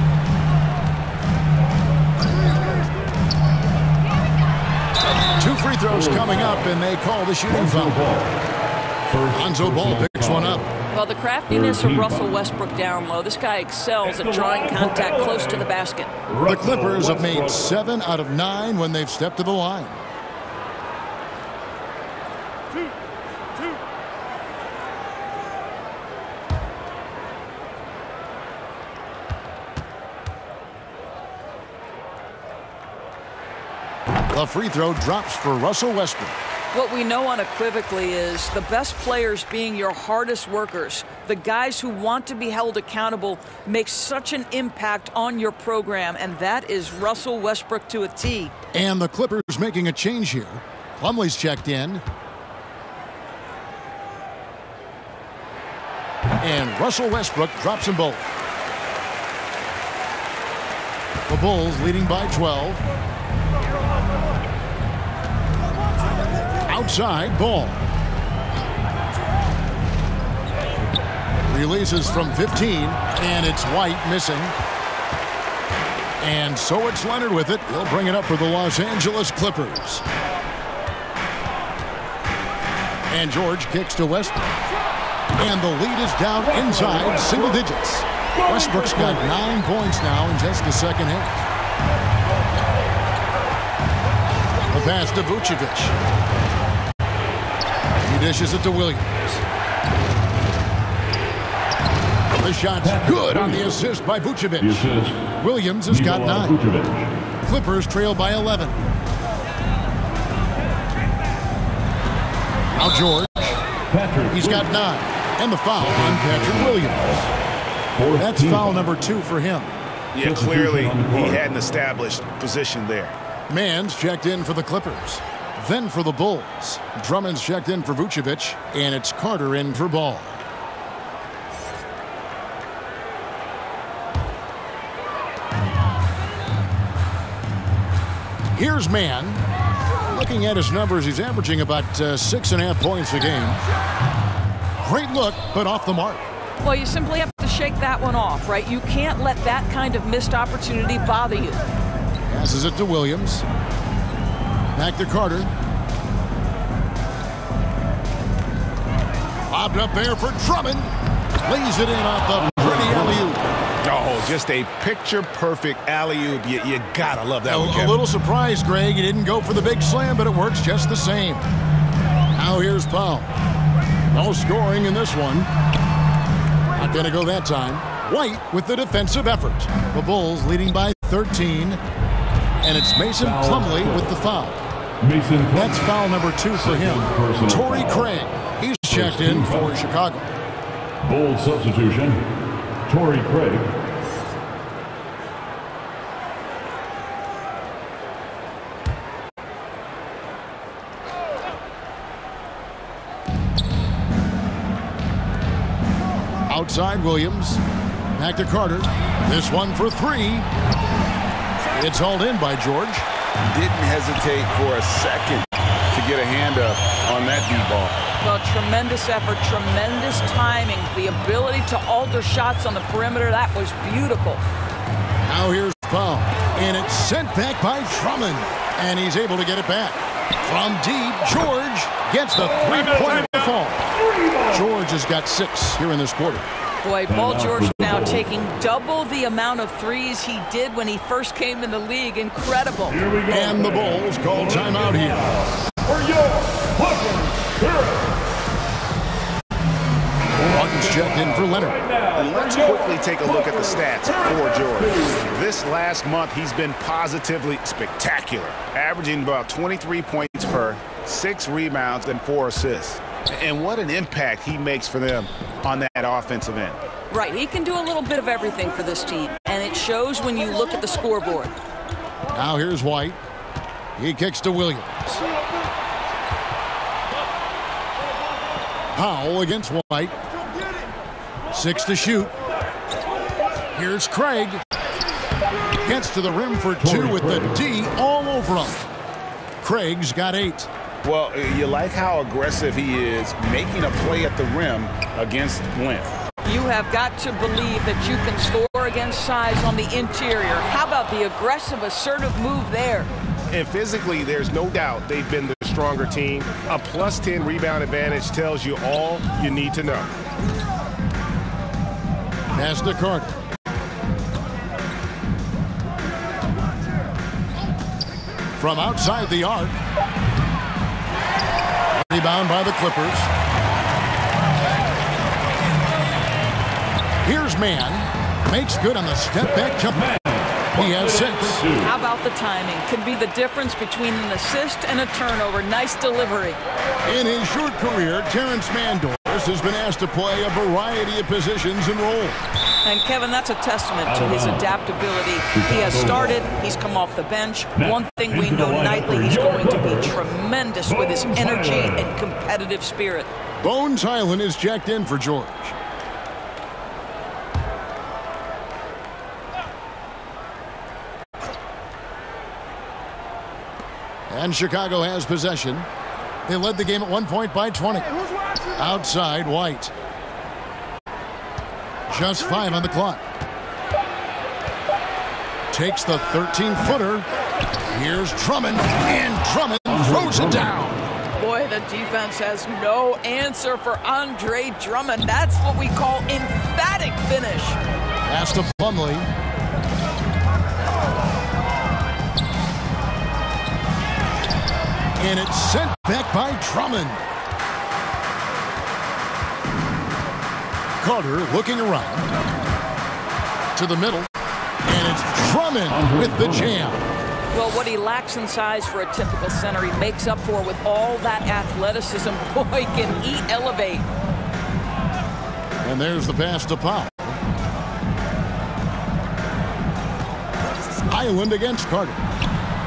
Free throws coming up, and they call the shooting foul. Lonzo Ball picks one up. Well, the craftiness of Russell Westbrook down low. This guy excels at drawing contact close to the basket. The Clippers have made seven out of nine when they've stepped to the line. The free throw drops for Russell Westbrook. What we know unequivocally is the best players being your hardest workers, the guys who want to be held accountable, make such an impact on your program, and that is Russell Westbrook to a T. And the Clippers making a change here. Plumlee's checked in. And Russell Westbrook drops them both. The Bulls leading by 12. Outside ball. Releases from 15, and it's White missing. And so it's Leonard with it. He'll bring it up for the Los Angeles Clippers. And George kicks to Westbrook. And the lead is down inside single digits. Westbrook's got nine points now in just the second half. The pass to Vucevic. He dishes it to Williams. The shot's good on the assist by Vucevic. Williams has got nine. Clippers trail by 11. Now George. He's got nine. And the foul on Patrick Williams. That's foul number two for him. Yeah, clearly he had an established position there. Mann's checked in for the Clippers. Then for the Bulls, Drummond's checked in for Vucevic, and it's Carter in for Ball. Here's Mann. Looking at his numbers, he's averaging about uh, six and a half points a game. Great look, but off the mark. Well, you simply have to shake that one off, right? You can't let that kind of missed opportunity bother you. Passes it to Williams. Back to Carter. Bobbed up there for Drummond. Lays it in off the pretty alley-oop. Oh, just a picture-perfect alley-oop. You, you gotta love that a, one, Kevin. A little surprised, Greg. He didn't go for the big slam, but it works just the same. Now here's Powell. No scoring in this one. Not gonna go that time. White with the defensive effort. The Bulls leading by 13. And it's Mason Plumlee with the foul. Mason That's foul number two for him. Torrey. Craig. He's checked in for Chicago. Bold substitution. Torrey Craig. Outside Williams. Back to Carter. This one for three. It's hauled in by George. Didn't hesitate for a second to get a hand up on that D-ball. Well, tremendous effort, tremendous timing, the ability to alter shots on the perimeter. That was beautiful. Now here's Powell. And it's sent back by Drummond. And he's able to get it back. From deep, George gets the three-point fall. George has got six here in this quarter. Boy, Paul George now taking double the amount of threes he did when he first came in the league. Incredible. And the Bulls call timeout here. Martin's checked in for Leonard. And let's quickly take a look at the stats for George. This last month, he's been positively spectacular, averaging about 23 points per, six rebounds, and four assists. And what an impact he makes for them on that offensive end. Right, he can do a little bit of everything for this team, and it shows when you look at the scoreboard. Now here's White. He kicks to Williams. Powell against White. Six to shoot. Here's Craig. Gets to the rim for two with the D all over him. Craig's got eight. Well, you like how aggressive he is making a play at the rim against length. You have got to believe that you can score against size on the interior. How about the aggressive, assertive move there? And physically, there's no doubt they've been the stronger team. A plus 10 rebound advantage tells you all you need to know. Pass to Carter. From outside the arc. Rebound by the Clippers. Here's Mann. Makes good on the step back jump. He has six. How about the timing? Could be the difference between an assist and a turnover. Nice delivery. In his short career, Terrence Mandors has been asked to play a variety of positions and roles. And Kevin, that's a testament to his adaptability. He has started, he's come off the bench. One thing we know nightly, he's going to be tremendous with his energy and competitive spirit. Bones Hyland is jacked in for George. And Chicago has possession. They led the game at one point by 20. Outside, White. Just five on the clock. Takes the 13-footer. Here's Drummond, and Drummond throws it down. Boy, the defense has no answer for Andre Drummond. That's what we call emphatic finish. Pass to Plumlee. And it's sent back by Drummond. Carter looking around. To the middle. And it's Drummond with the jam. Well, what he lacks in size for a typical center, he makes up for with all that athleticism. <laughs> Boy, can he elevate. And there's the pass to Powell. Hyland against Carter.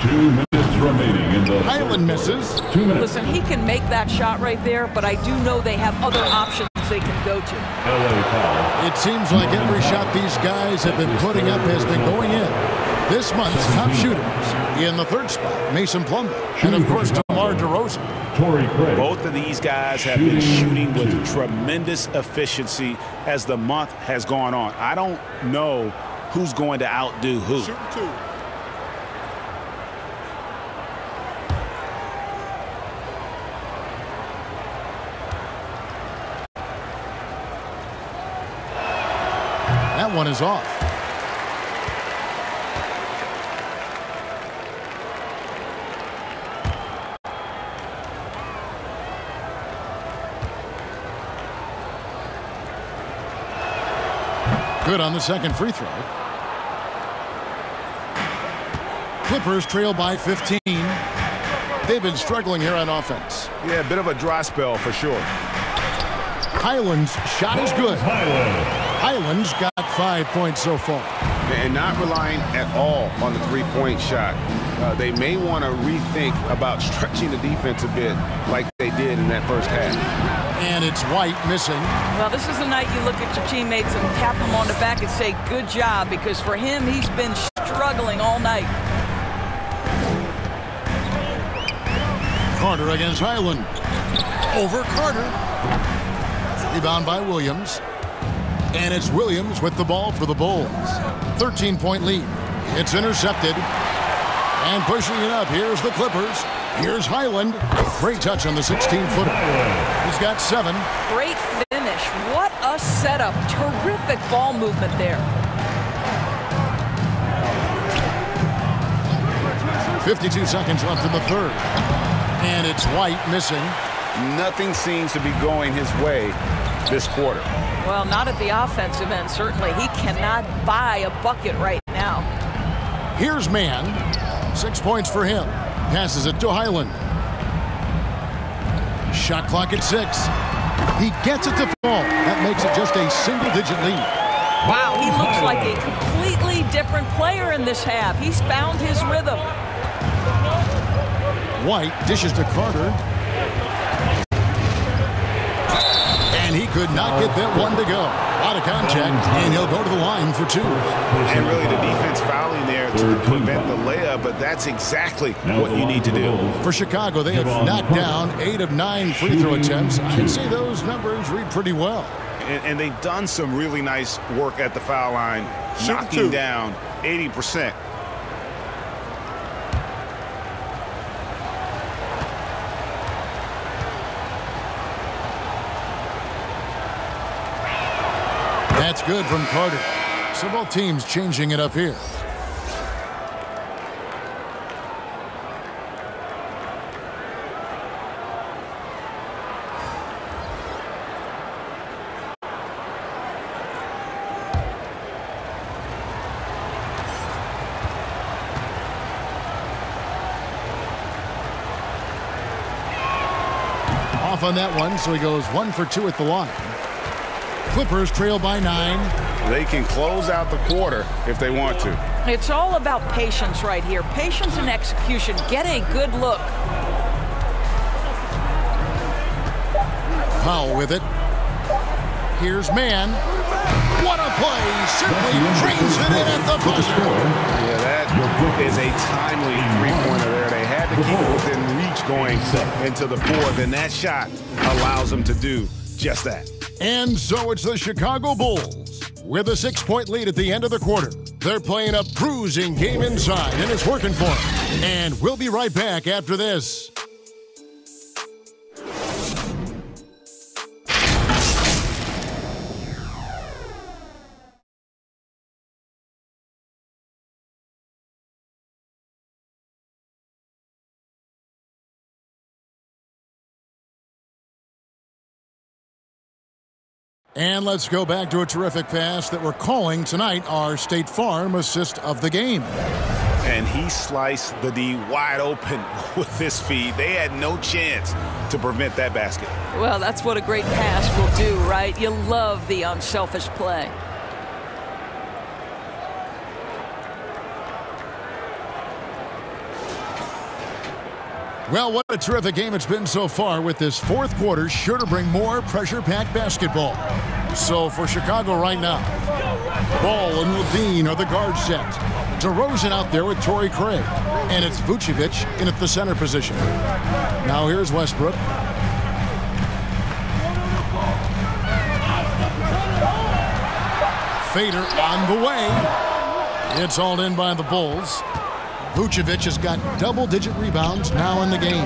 Two minutes remaining in the Hyland misses. Two minutes. Listen, he can make that shot right there, but I do know they have other options they can go to. It seems like every shot these guys have been putting up has been going in. This month's top shooters in the third spot, Mason Plumlee, and of course DeMar DeRozan. Both of these guys have been shooting with tremendous efficiency as the month has gone on. I don't know who's going to outdo who. One is off. Good on the second free throw. Clippers trail by 15. They've been struggling here on offense. Yeah, a bit of a dry spell for sure. Hyland's shot is good. Hyland's got five points so far. And not relying at all on the three-point shot. Uh, they may want to rethink about stretching the defense a bit like they did in that first half. And it's White missing. Well, this is the night you look at your teammates and tap them on the back and say, good job, because for him, he's been struggling all night. Carter against Hyland. Over Carter. Rebound by Williams. And it's Williams with the ball for the Bulls. 13-point lead. It's intercepted. And pushing it up, here's the Clippers. Here's Hyland. Great touch on the 16-footer. He's got seven. Great finish. What a setup. Terrific ball movement there. 52 seconds left in the third. And it's White missing. Nothing seems to be going his way this quarter. Well, not at the offensive end, certainly. He cannot buy a bucket right now. Here's Mann. Six points for him. Passes it to Hyland. Shot clock at six. He gets it to fall. That makes it just a single-digit lead. Wow, he looks like a completely different player in this half. He's found his rhythm. White dishes to Carter. And he could not get that one to go. Out of contact, and he'll go to the line for two. And really the defense fouling there to prevent the layup, but that's exactly what you need to do. For Chicago, they have knocked down eight of nine free throw attempts. I'd say those numbers read pretty well. And, and they've done some really nice work at the foul line, knocking down 80%. Good from Carter. So both teams changing it up here. Off on that one, so he goes one for two at the line. Clippers trail by nine. They can close out the quarter if they want to. It's all about patience right here. Patience and execution. Get a good look. Powell with it. Here's Mann. What a play! Simply drains it in at the buzzer. Yeah, that is a timely three-pointer there. They had to keep it within reach going into the fourth, and that shot allows them to do just that. And so it's the Chicago Bulls with a six-point lead at the end of the quarter. They're playing a bruising game inside, and it's working for them. And we'll be right back after this. And let's go back to a terrific pass that we're calling tonight our State Farm assist of the game. And he sliced the D wide open <laughs> with this feed. They had no chance to prevent that basket. Well, that's what a great pass will do, right? You love the unselfish play. Well, what a terrific game it's been so far with this fourth quarter sure to bring more pressure-packed basketball. So for Chicago right now, Ball and LaVine are the guard set. DeRozan out there with Torrey Craig. And it's Vucevic in at the center position. Now here's Westbrook. Fader on the way. It's all in by the Bulls. Vucevic has got double-digit rebounds now in the game.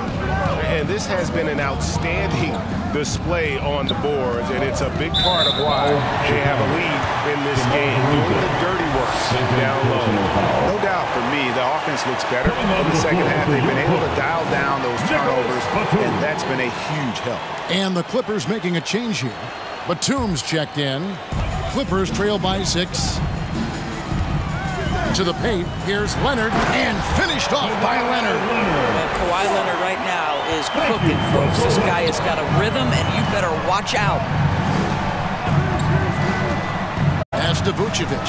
And this has been an outstanding display on the boards, and it's a big part of why they have a lead in this game, doing the dirty work down low. No doubt for me, the offense looks better in the second half. They've been able to dial down those turnovers, and that's been a huge help. And the Clippers making a change here. Batum's checked in. Clippers trail by six. To the paint. Here's Leonard. And finished off by Leonard. And Kawhi Leonard right now is cooking, folks. This guy has got a rhythm, and you better watch out. Pass to Vucevic.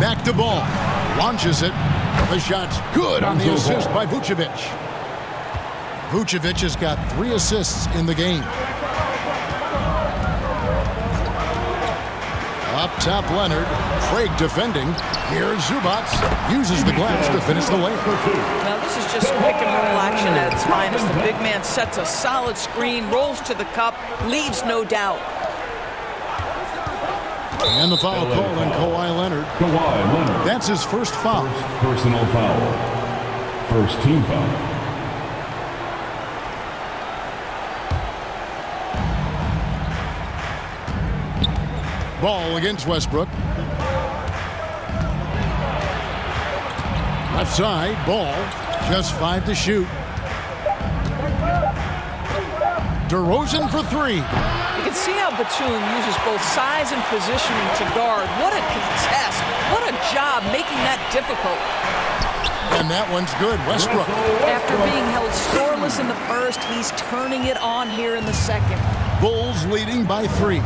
Back to ball. Launches it. The shot's good on the assist by Vucevic. Vucevic has got three assists in the game. Up top, Leonard. Craig defending. Here's Zubac. Uses the glass to finish the layup. Now, this is just pick and roll action at its finest. The big man sets a solid screen, rolls to the cup, leaves no doubt. And the foul call on Kawhi Leonard. Kawhi Leonard. That's his first foul. First personal foul. First team foul. Ball against Westbrook. Left side, ball. Just five to shoot. DeRozan for three. You can see how Batum uses both size and positioning to guard. What a contest. What a job making that difficult. And that one's good. Westbrook. After being held scoreless in the first, he's turning it on here in the second. Bulls leading by three.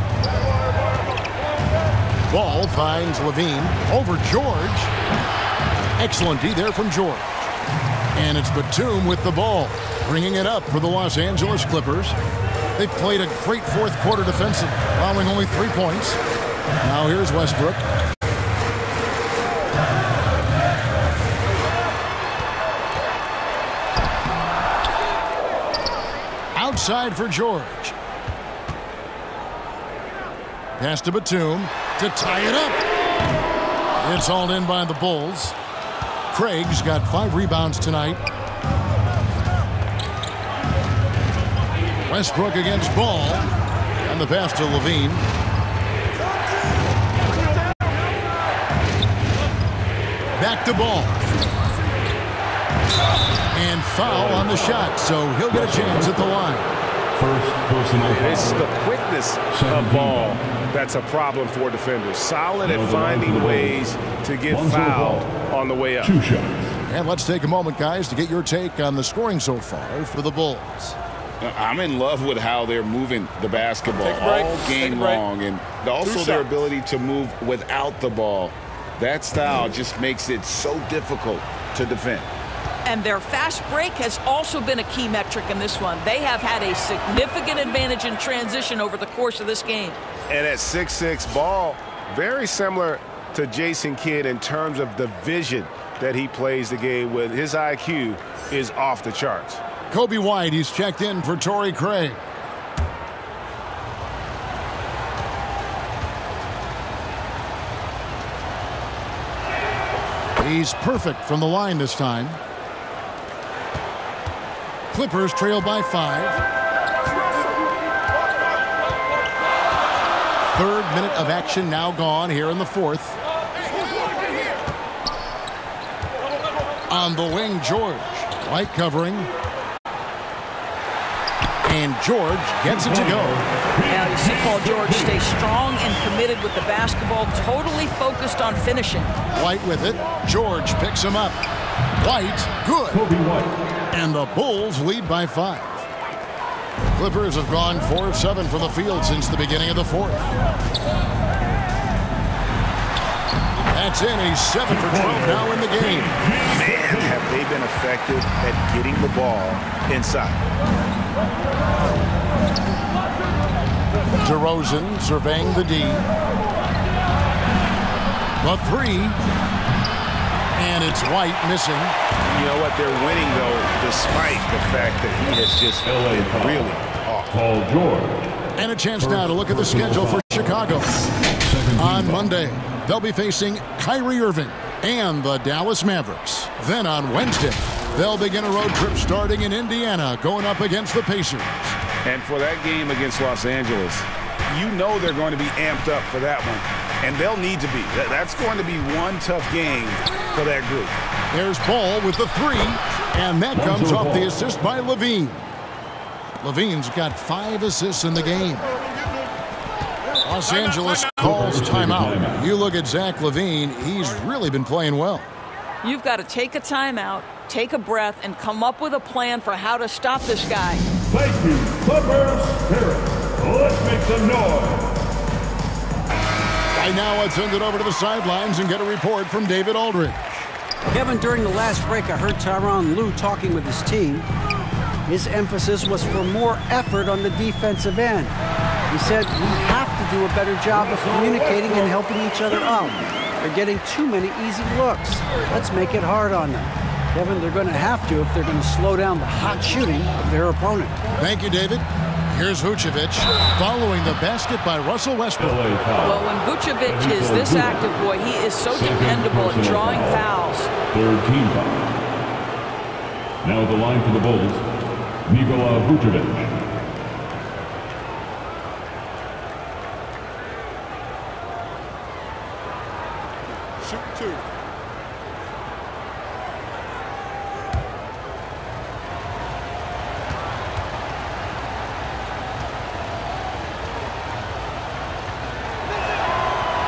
Ball finds LaVine over George. Excellent D there from George. And it's Batum with the ball, bringing it up for the Los Angeles Clippers. They've played a great fourth quarter defensive, allowing only three points. Now here's Westbrook. Outside for George. Pass to Batum to tie it up. It's hauled in by the Bulls. Craig's got five rebounds tonight. Westbrook against Ball. And the pass to LaVine. Back to Ball. And foul on the shot, so he'll get a chance at the line. First personal foul. It's the quickness of ball that's a problem for defenders. Solid at finding ways to get fouled on the way up. Two shots. And let's take a moment, guys, to get your take on the scoring so far for the Bulls. Uh, I'm in love with how they're moving the basketball break. all game break. long, and also Two their shots. ability to move without the ball. That style just makes it so difficult to defend. And their fast break has also been a key metric in this one. They have had a significant advantage in transition over the course of this game. And at 6'6 ball, very similar to Jason Kidd in terms of the vision that he plays the game with. His IQ is off the charts. Coby White, he's checked in for Torrey Craig. He's perfect from the line this time. Clippers trail by five. Third minute of action now gone here in the fourth. On the wing, George. White covering. And George gets it to go. Now you see Paul George stay strong and committed with the basketball, totally focused on finishing. White with it. George picks him up. White, good. Coby White. And the Bulls lead by five. Clippers have gone 4 of 7 from the field since the beginning of the fourth. That's in. He's 7 for 12 now in the game. Man, have they been effective at getting the ball inside. DeRozan surveying the D. The three. And it's White missing. You know what? They're winning, though, despite the fact that he has just been really off. Paul George. And a chance now to look at the schedule for Chicago. On Monday, they'll be facing Kyrie Irving and the Dallas Mavericks. Then on Wednesday, They'll begin a road trip starting in Indiana, going up against the Pacers. And for that game against Los Angeles, you know they're going to be amped up for that one. And they'll need to be. That's going to be one tough game for that group. There's Ball with the three, and that comes off the assist by LaVine. LaVine's got five assists in the game. Los Angeles calls timeout. You look at Zach LaVine, he's really been playing well. You've got to take a timeout, take a breath, and come up with a plan for how to stop this guy. Thank you, Clippers Spirit. Let's make some noise. Right now, let's send it over to the sidelines and get a report from David Aldridge. Kevin, during the last break, I heard Tyronn Lue talking with his team. His emphasis was for more effort on the defensive end. He said we have to do a better job of communicating and helping each other out. They're getting too many easy looks. Let's make it hard on them. Kevin, they're going to have to if they're going to slow down the hot shooting of their opponent. Thank you, David. Here's Vucevic following the basket by Russell Westbrook. Well, when Vucevic is this active, boy, he is so dependable at drawing fouls. Third team foul. Now the line for the Bulls, Nikola Vucevic. Shoot two.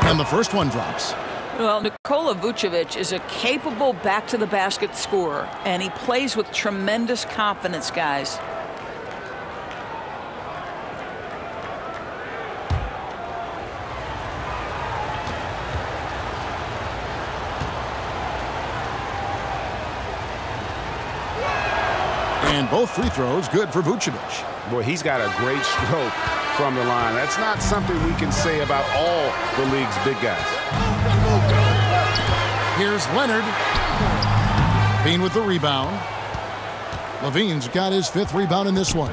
And the first one drops. Well, Nikola Vucevic is a capable back-to-the-basket scorer, and he plays with tremendous confidence, guys. And both free throws good for Vucevic. Boy, he's got a great stroke from the line. That's not something we can say about all the league's big guys. Here's Leonard. Bean with the rebound. LaVine's got his fifth rebound in this one.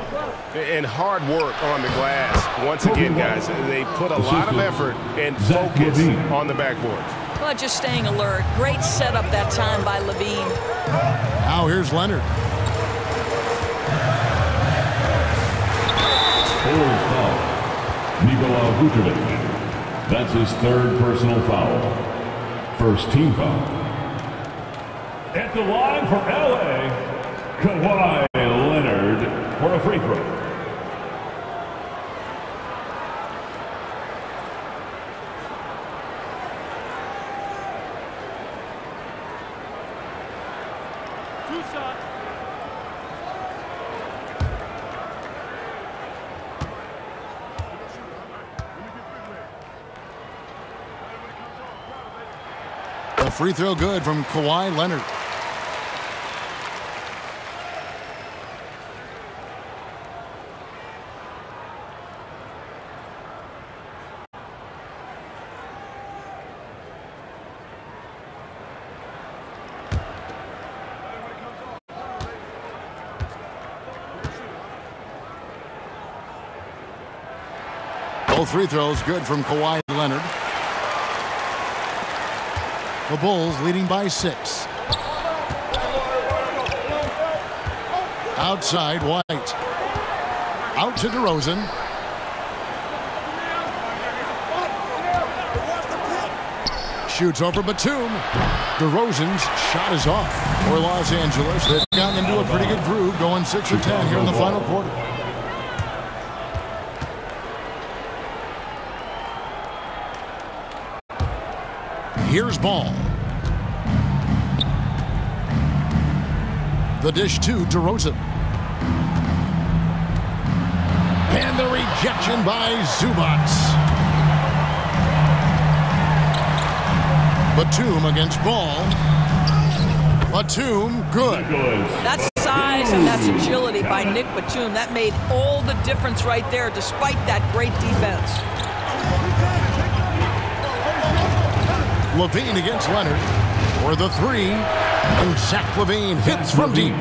And hard work on the glass. Once again, guys, they put a lot of effort and focus on the backboard. Well, just staying alert. Great setup that time by LaVine. Now here's Leonard. Bulls foul. Nikola Vucevic. That's his third personal foul. First team foul. At the line for LA, Kawhi Leonard for a free throw. Free throw good from Kawhi Leonard. Both free throws good from Kawhi Leonard. The Bulls leading by six. Outside, White. Out to DeRozan. Shoots over Batum. DeRozan's shot is off for Los Angeles. They've gotten into a pretty good groove, going 6 or 10 here in the final quarter. Here's ball. The dish to DeRozan. And the rejection by Zubac. Batum against ball. Batum, good. That's size and that's agility by Nick Batum. That made all the difference right there, despite that great defense. LaVine against Leonard for the three. And Zach LaVine hits from deep.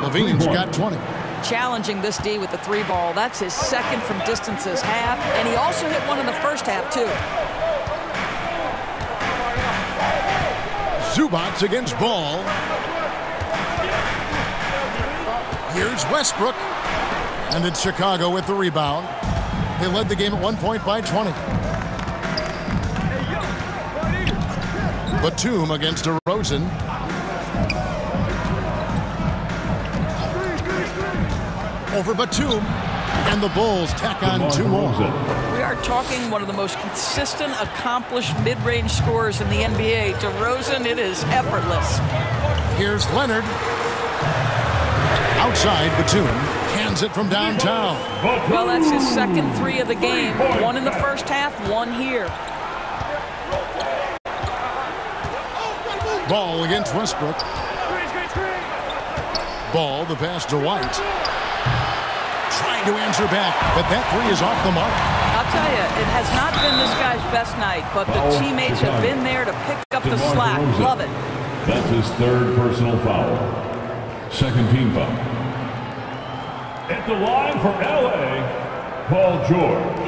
LaVine's got 20. Challenging this D with the three ball. That's his second from distances half, and he also hit one in the first half, too. Zubac against Ball. Here's Westbrook. And it's Chicago with the rebound. They led the game at one point by 20. Batum against DeRozan. Over Batum. And the Bulls tack on two more. We are talking one of the most consistent, accomplished mid-range scorers in the NBA. DeRozan, it is effortless. Here's Leonard. Outside, Batum hands it from downtown. Well, that's his second three of the game. One in the first half, one here. Ball against Westbrook. Ball, the pass to White. Trying to answer back, but that three is off the mark. I'll tell you, it has not been this guy's best night, but the oh, teammates have been there to pick up the slack. Love it. That's his third personal foul. Second team foul. At the line for LA, Paul George.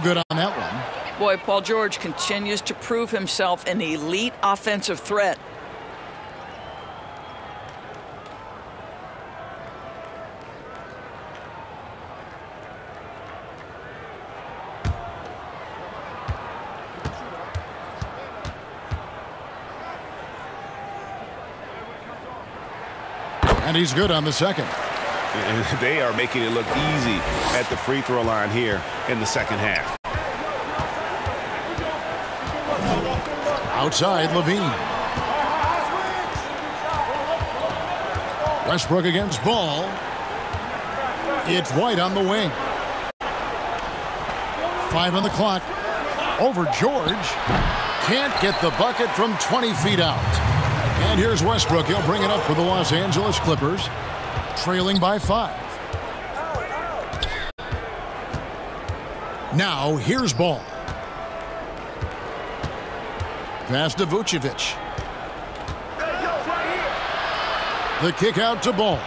No good on that one. Boy, Paul George continues to prove himself an elite offensive threat. And he's good on the second. <laughs> They are making it look easy at the free throw line here in the second half. Outside, LaVine. Westbrook against Ball. It's White on the wing. Five on the clock. Over George. Can't get the bucket from 20 feet out. And here's Westbrook. He'll bring it up for the Los Angeles Clippers. Trailing by five. Now, here's Ball. Pass to Vucevic. The kick out to Ball.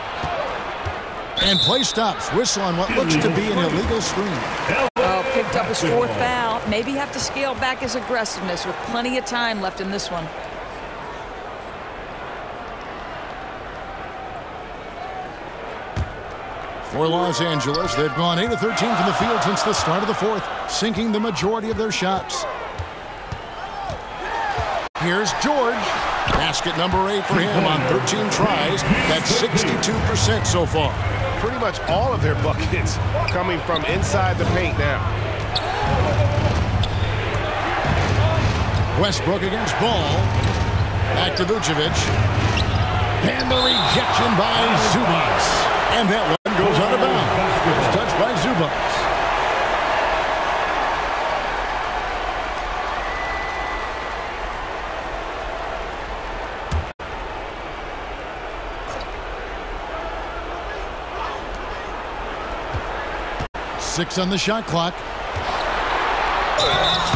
And play stops. Whistle on what looks to be an illegal screen. Oh, picked up his fourth foul. Maybe have to scale back his aggressiveness with plenty of time left in this one. For Los Angeles, they've gone 8 of 13 from the field since the start of the fourth, sinking the majority of their shots. Here's George. Basket number eight for him on 13 tries. That's 62% so far. Pretty much all of their buckets coming from inside the paint now. Westbrook against Ball. Back to Vucevic. And the rejection by Zubac. And that one goes out of bounds. Touched by Zubac. Six on the shot clock.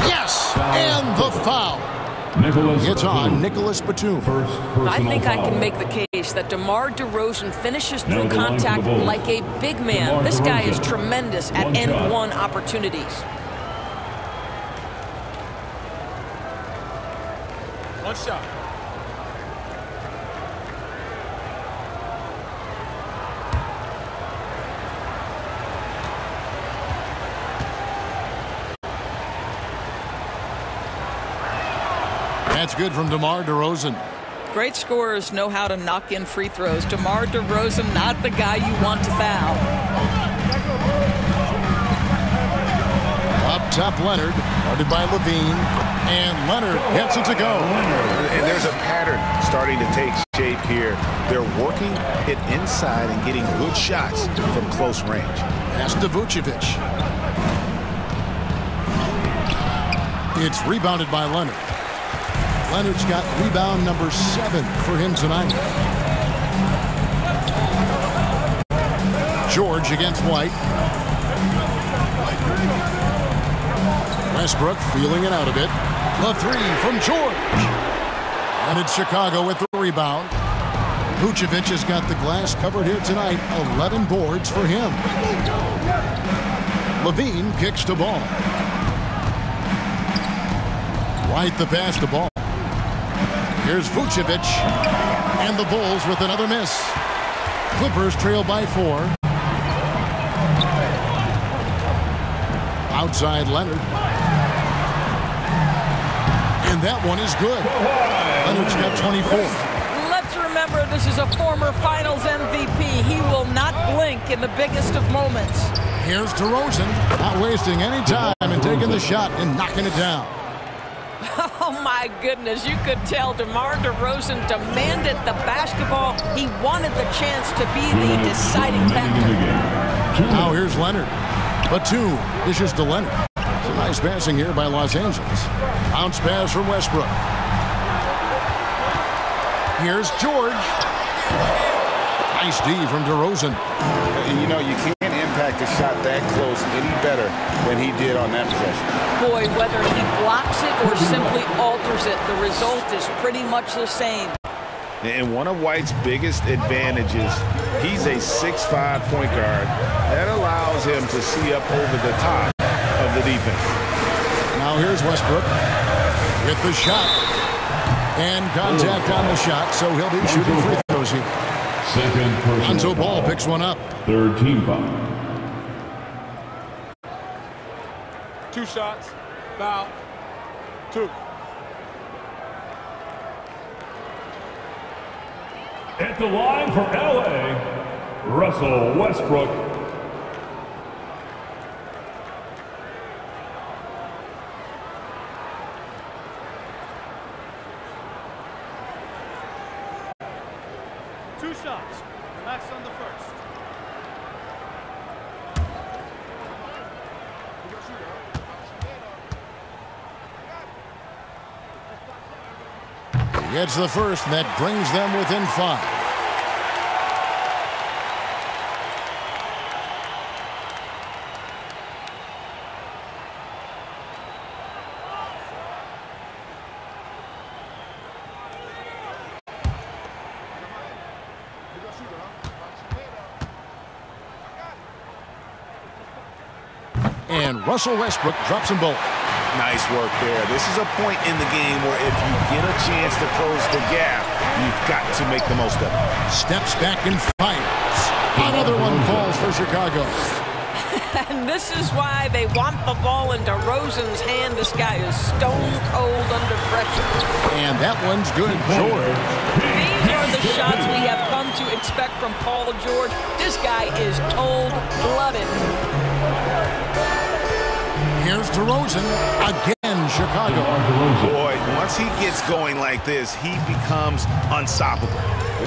Yes! And the foul. Nicholas It's on Nicholas Batum. First I personal think I can make the case that DeMar DeRozan finishes Now through the line for the contact like a big man. DeMar This guy is tremendous at One end shot. one opportunities. One shot. That's good from DeMar DeRozan. Great scorers know how to knock in free throws. DeMar DeRozan, not the guy you want to foul. Up top, Leonard. Guarded by LaVine. And Leonard gets it to go. And there's a pattern starting to take shape here. They're working it inside and getting good shots from close range. Pass to Vucevic. It's rebounded by Leonard. Leonard's got rebound number seven for him tonight. George against White. Westbrook feeling it out a bit. The three from George. And it's Chicago with the rebound. Vucevic has got the glass covered here tonight. 11 boards for him. LaVine kicks the ball. White the pass to ball. Here's Vucevic. And the Bulls with another miss. Clippers trail by four. Outside Leonard. And that one is good. Leonard's got 24. Let's remember this is a former finals MVP. He will not blink in the biggest of moments. Here's DeRozan, not wasting any time and taking the shot and knocking it down. <laughs> Oh my goodness, you could tell DeMar DeRozan demanded the basketball. He wanted the chance to be the deciding factor. Now oh, here's Leonard. Batum dishes to Leonard. It's a nice passing here by Los Angeles. Bounce pass from Westbrook. Here's George. Nice D from DeRozan. You know, you can't impact a shot that close any better than he did on that possession. Boy, whether he blocks it or simply alters it, the result is pretty much the same. And one of White's biggest advantages, he's a 6'5 point guard. That allows him to see up over the top of the defense. Now here's Westbrook. with the shot. And contact on the shot, so he'll be shooting free throws here. Second personal Lonzo Ball picks one up. Third team foul. Two shots. Foul. Two. At the line for LA, Russell Westbrook. Two shots. Max on the first. He gets the first, and that brings them within five. And Russell Westbrook drops them both. Nice work there. This is a point in the game where if you get a chance to close the gap, you've got to make the most of it. Steps back and fires. Another one falls for Chicago. <laughs> And this is why they want the ball in DeRozan's hand. This guy is stone cold under pressure. And that one's good, George. These are the shots we have come to expect from Paul George. This guy is cold-blooded. Here's DeRozan. Again, Chicago. Boy, once he gets going like this, he becomes unstoppable.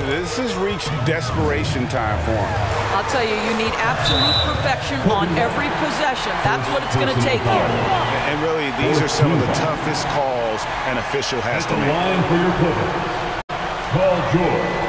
This has reached desperation time for him. I'll tell you, you need absolute perfection on every possession. That's what it's going to take here. And really, these are some of the toughest calls an official has to make. line for your Clippers, Paul George.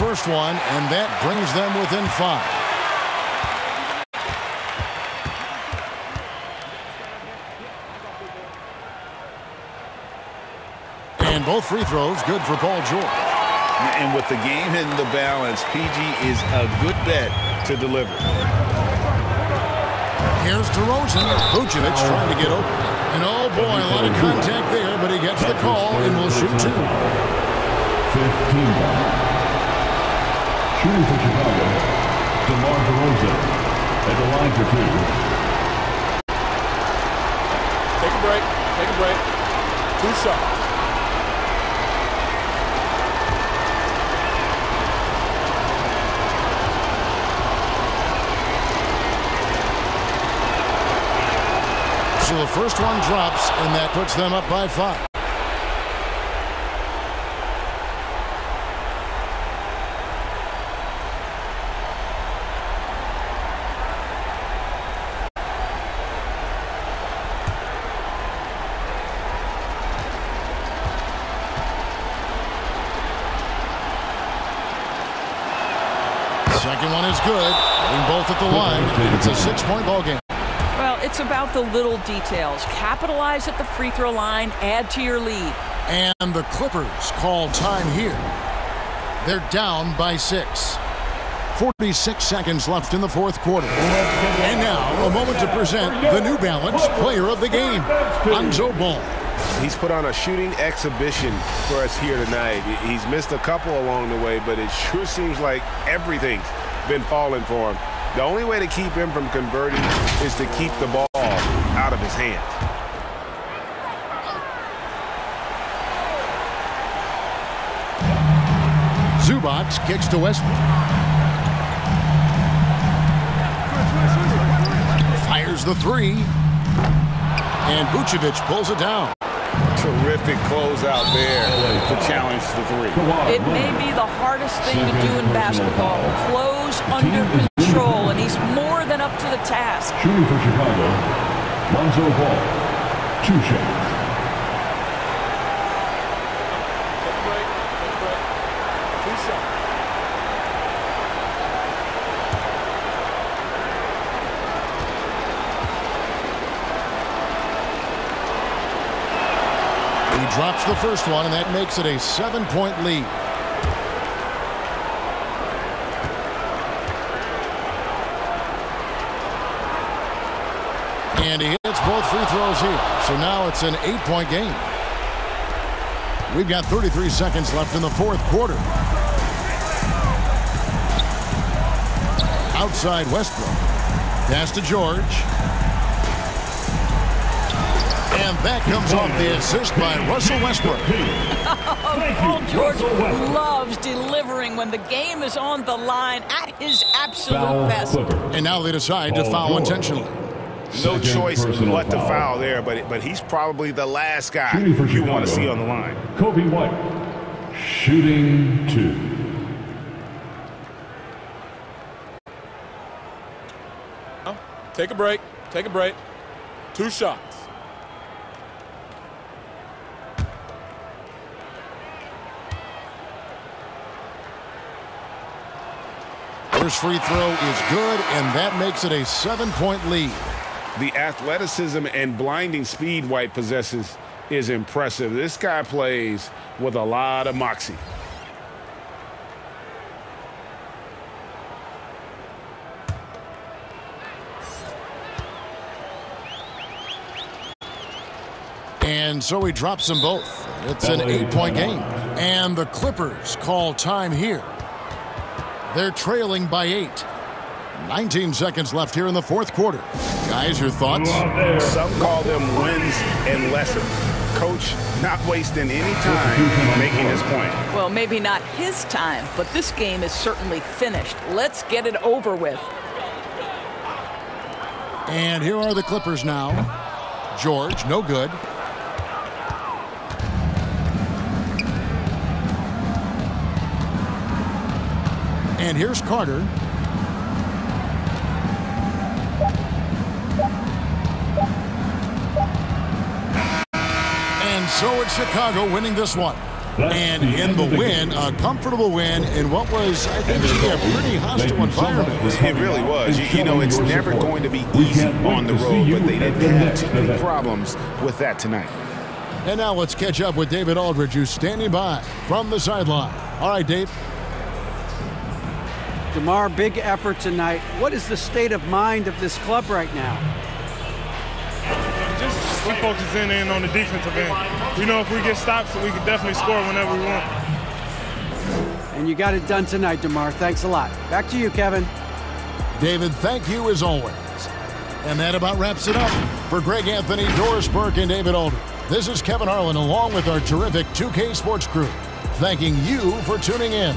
First one, and that brings them within five. And both free throws good for Paul George. And with the game in the balance, PG is a good bet to deliver. Here's DeRozan. Vucevic trying to get open. And oh boy, a lot of contact there, but he gets the call and will shoot two. 15 foul. Shooting for Chicago, DeMar DeRozan. At the line for two. Take a break. Take a break. Two shots. So the first one drops, and that puts them up by five. Second one is good. Hitting both at the line. It's a six-point ball game. Well, it's about the little details. Capitalize at the free throw line, add to your lead. And the Clippers call time here. They're down by six. 46 seconds left in the fourth quarter. And now, a moment to present the New Balance Player of the Game, Lonzo Ball. He's put on a shooting exhibition for us here tonight. He's missed a couple along the way, but it sure seems like everything's been falling for him. The only way to keep him from converting is to keep the ball out of his hands. Zubac kicks to Westbrook. Fires the three. And Vucevic pulls it down. Terrific closeout there to challenge the three. It may be the hardest thing to do in basketball. Close under control, and he's more than up to the task. Shooting for Chicago, Lonzo Ball. Two shots. Drops the first one, and that makes it a seven-point lead. And he hits both free throws here. So now it's an eight-point game. We've got 33 seconds left in the fourth quarter. Outside Westbrook. Pass to George. And that comes off the assist by Russell Westbrook. Paul George loves delivering when the game is on the line at his absolute best. And now they decide to foul intentionally. No Second choice but to foul. foul there, but but he's probably the last guy Shooting for you want to see on the line. Coby White. Shooting two. Take a break. Take a break. Two shots. First free throw is good, and that makes it a seven-point lead. The athleticism and blinding speed White possesses is impressive. This guy plays with a lot of moxie. And so he drops them both. It's an eight-point game. And the Clippers call time here. They're trailing by eight. 19 seconds left here in the fourth quarter. Guys, your thoughts? Some call them wins and lessons. Coach not wasting any time making his point. Well, maybe not his time, but this game is certainly finished. Let's get it over with. And here are the Clippers now. George, no good. And here's Carter. And so it's Chicago winning this one. And in the win, a comfortable win in what was, I think, a pretty hostile environment. It really was. You, you know, it's never going to be easy on the road, but they didn't have too many problems with that tonight. And now let's catch up with David Aldridge, who's standing by from the sideline. All right, Dave. DeMar, big effort tonight. What is the state of mind of this club right now? Just we focus in, in on the defensive end. We know if we get stops, we can definitely score whenever we want. And you got it done tonight, DeMar. Thanks a lot. Back to you, Kevin. David, thank you as always. And that about wraps it up. For Greg Anthony, Doris Burke, and David Aldridge, this is Kevin Harlan along with our terrific 2K Sports crew, thanking you for tuning in.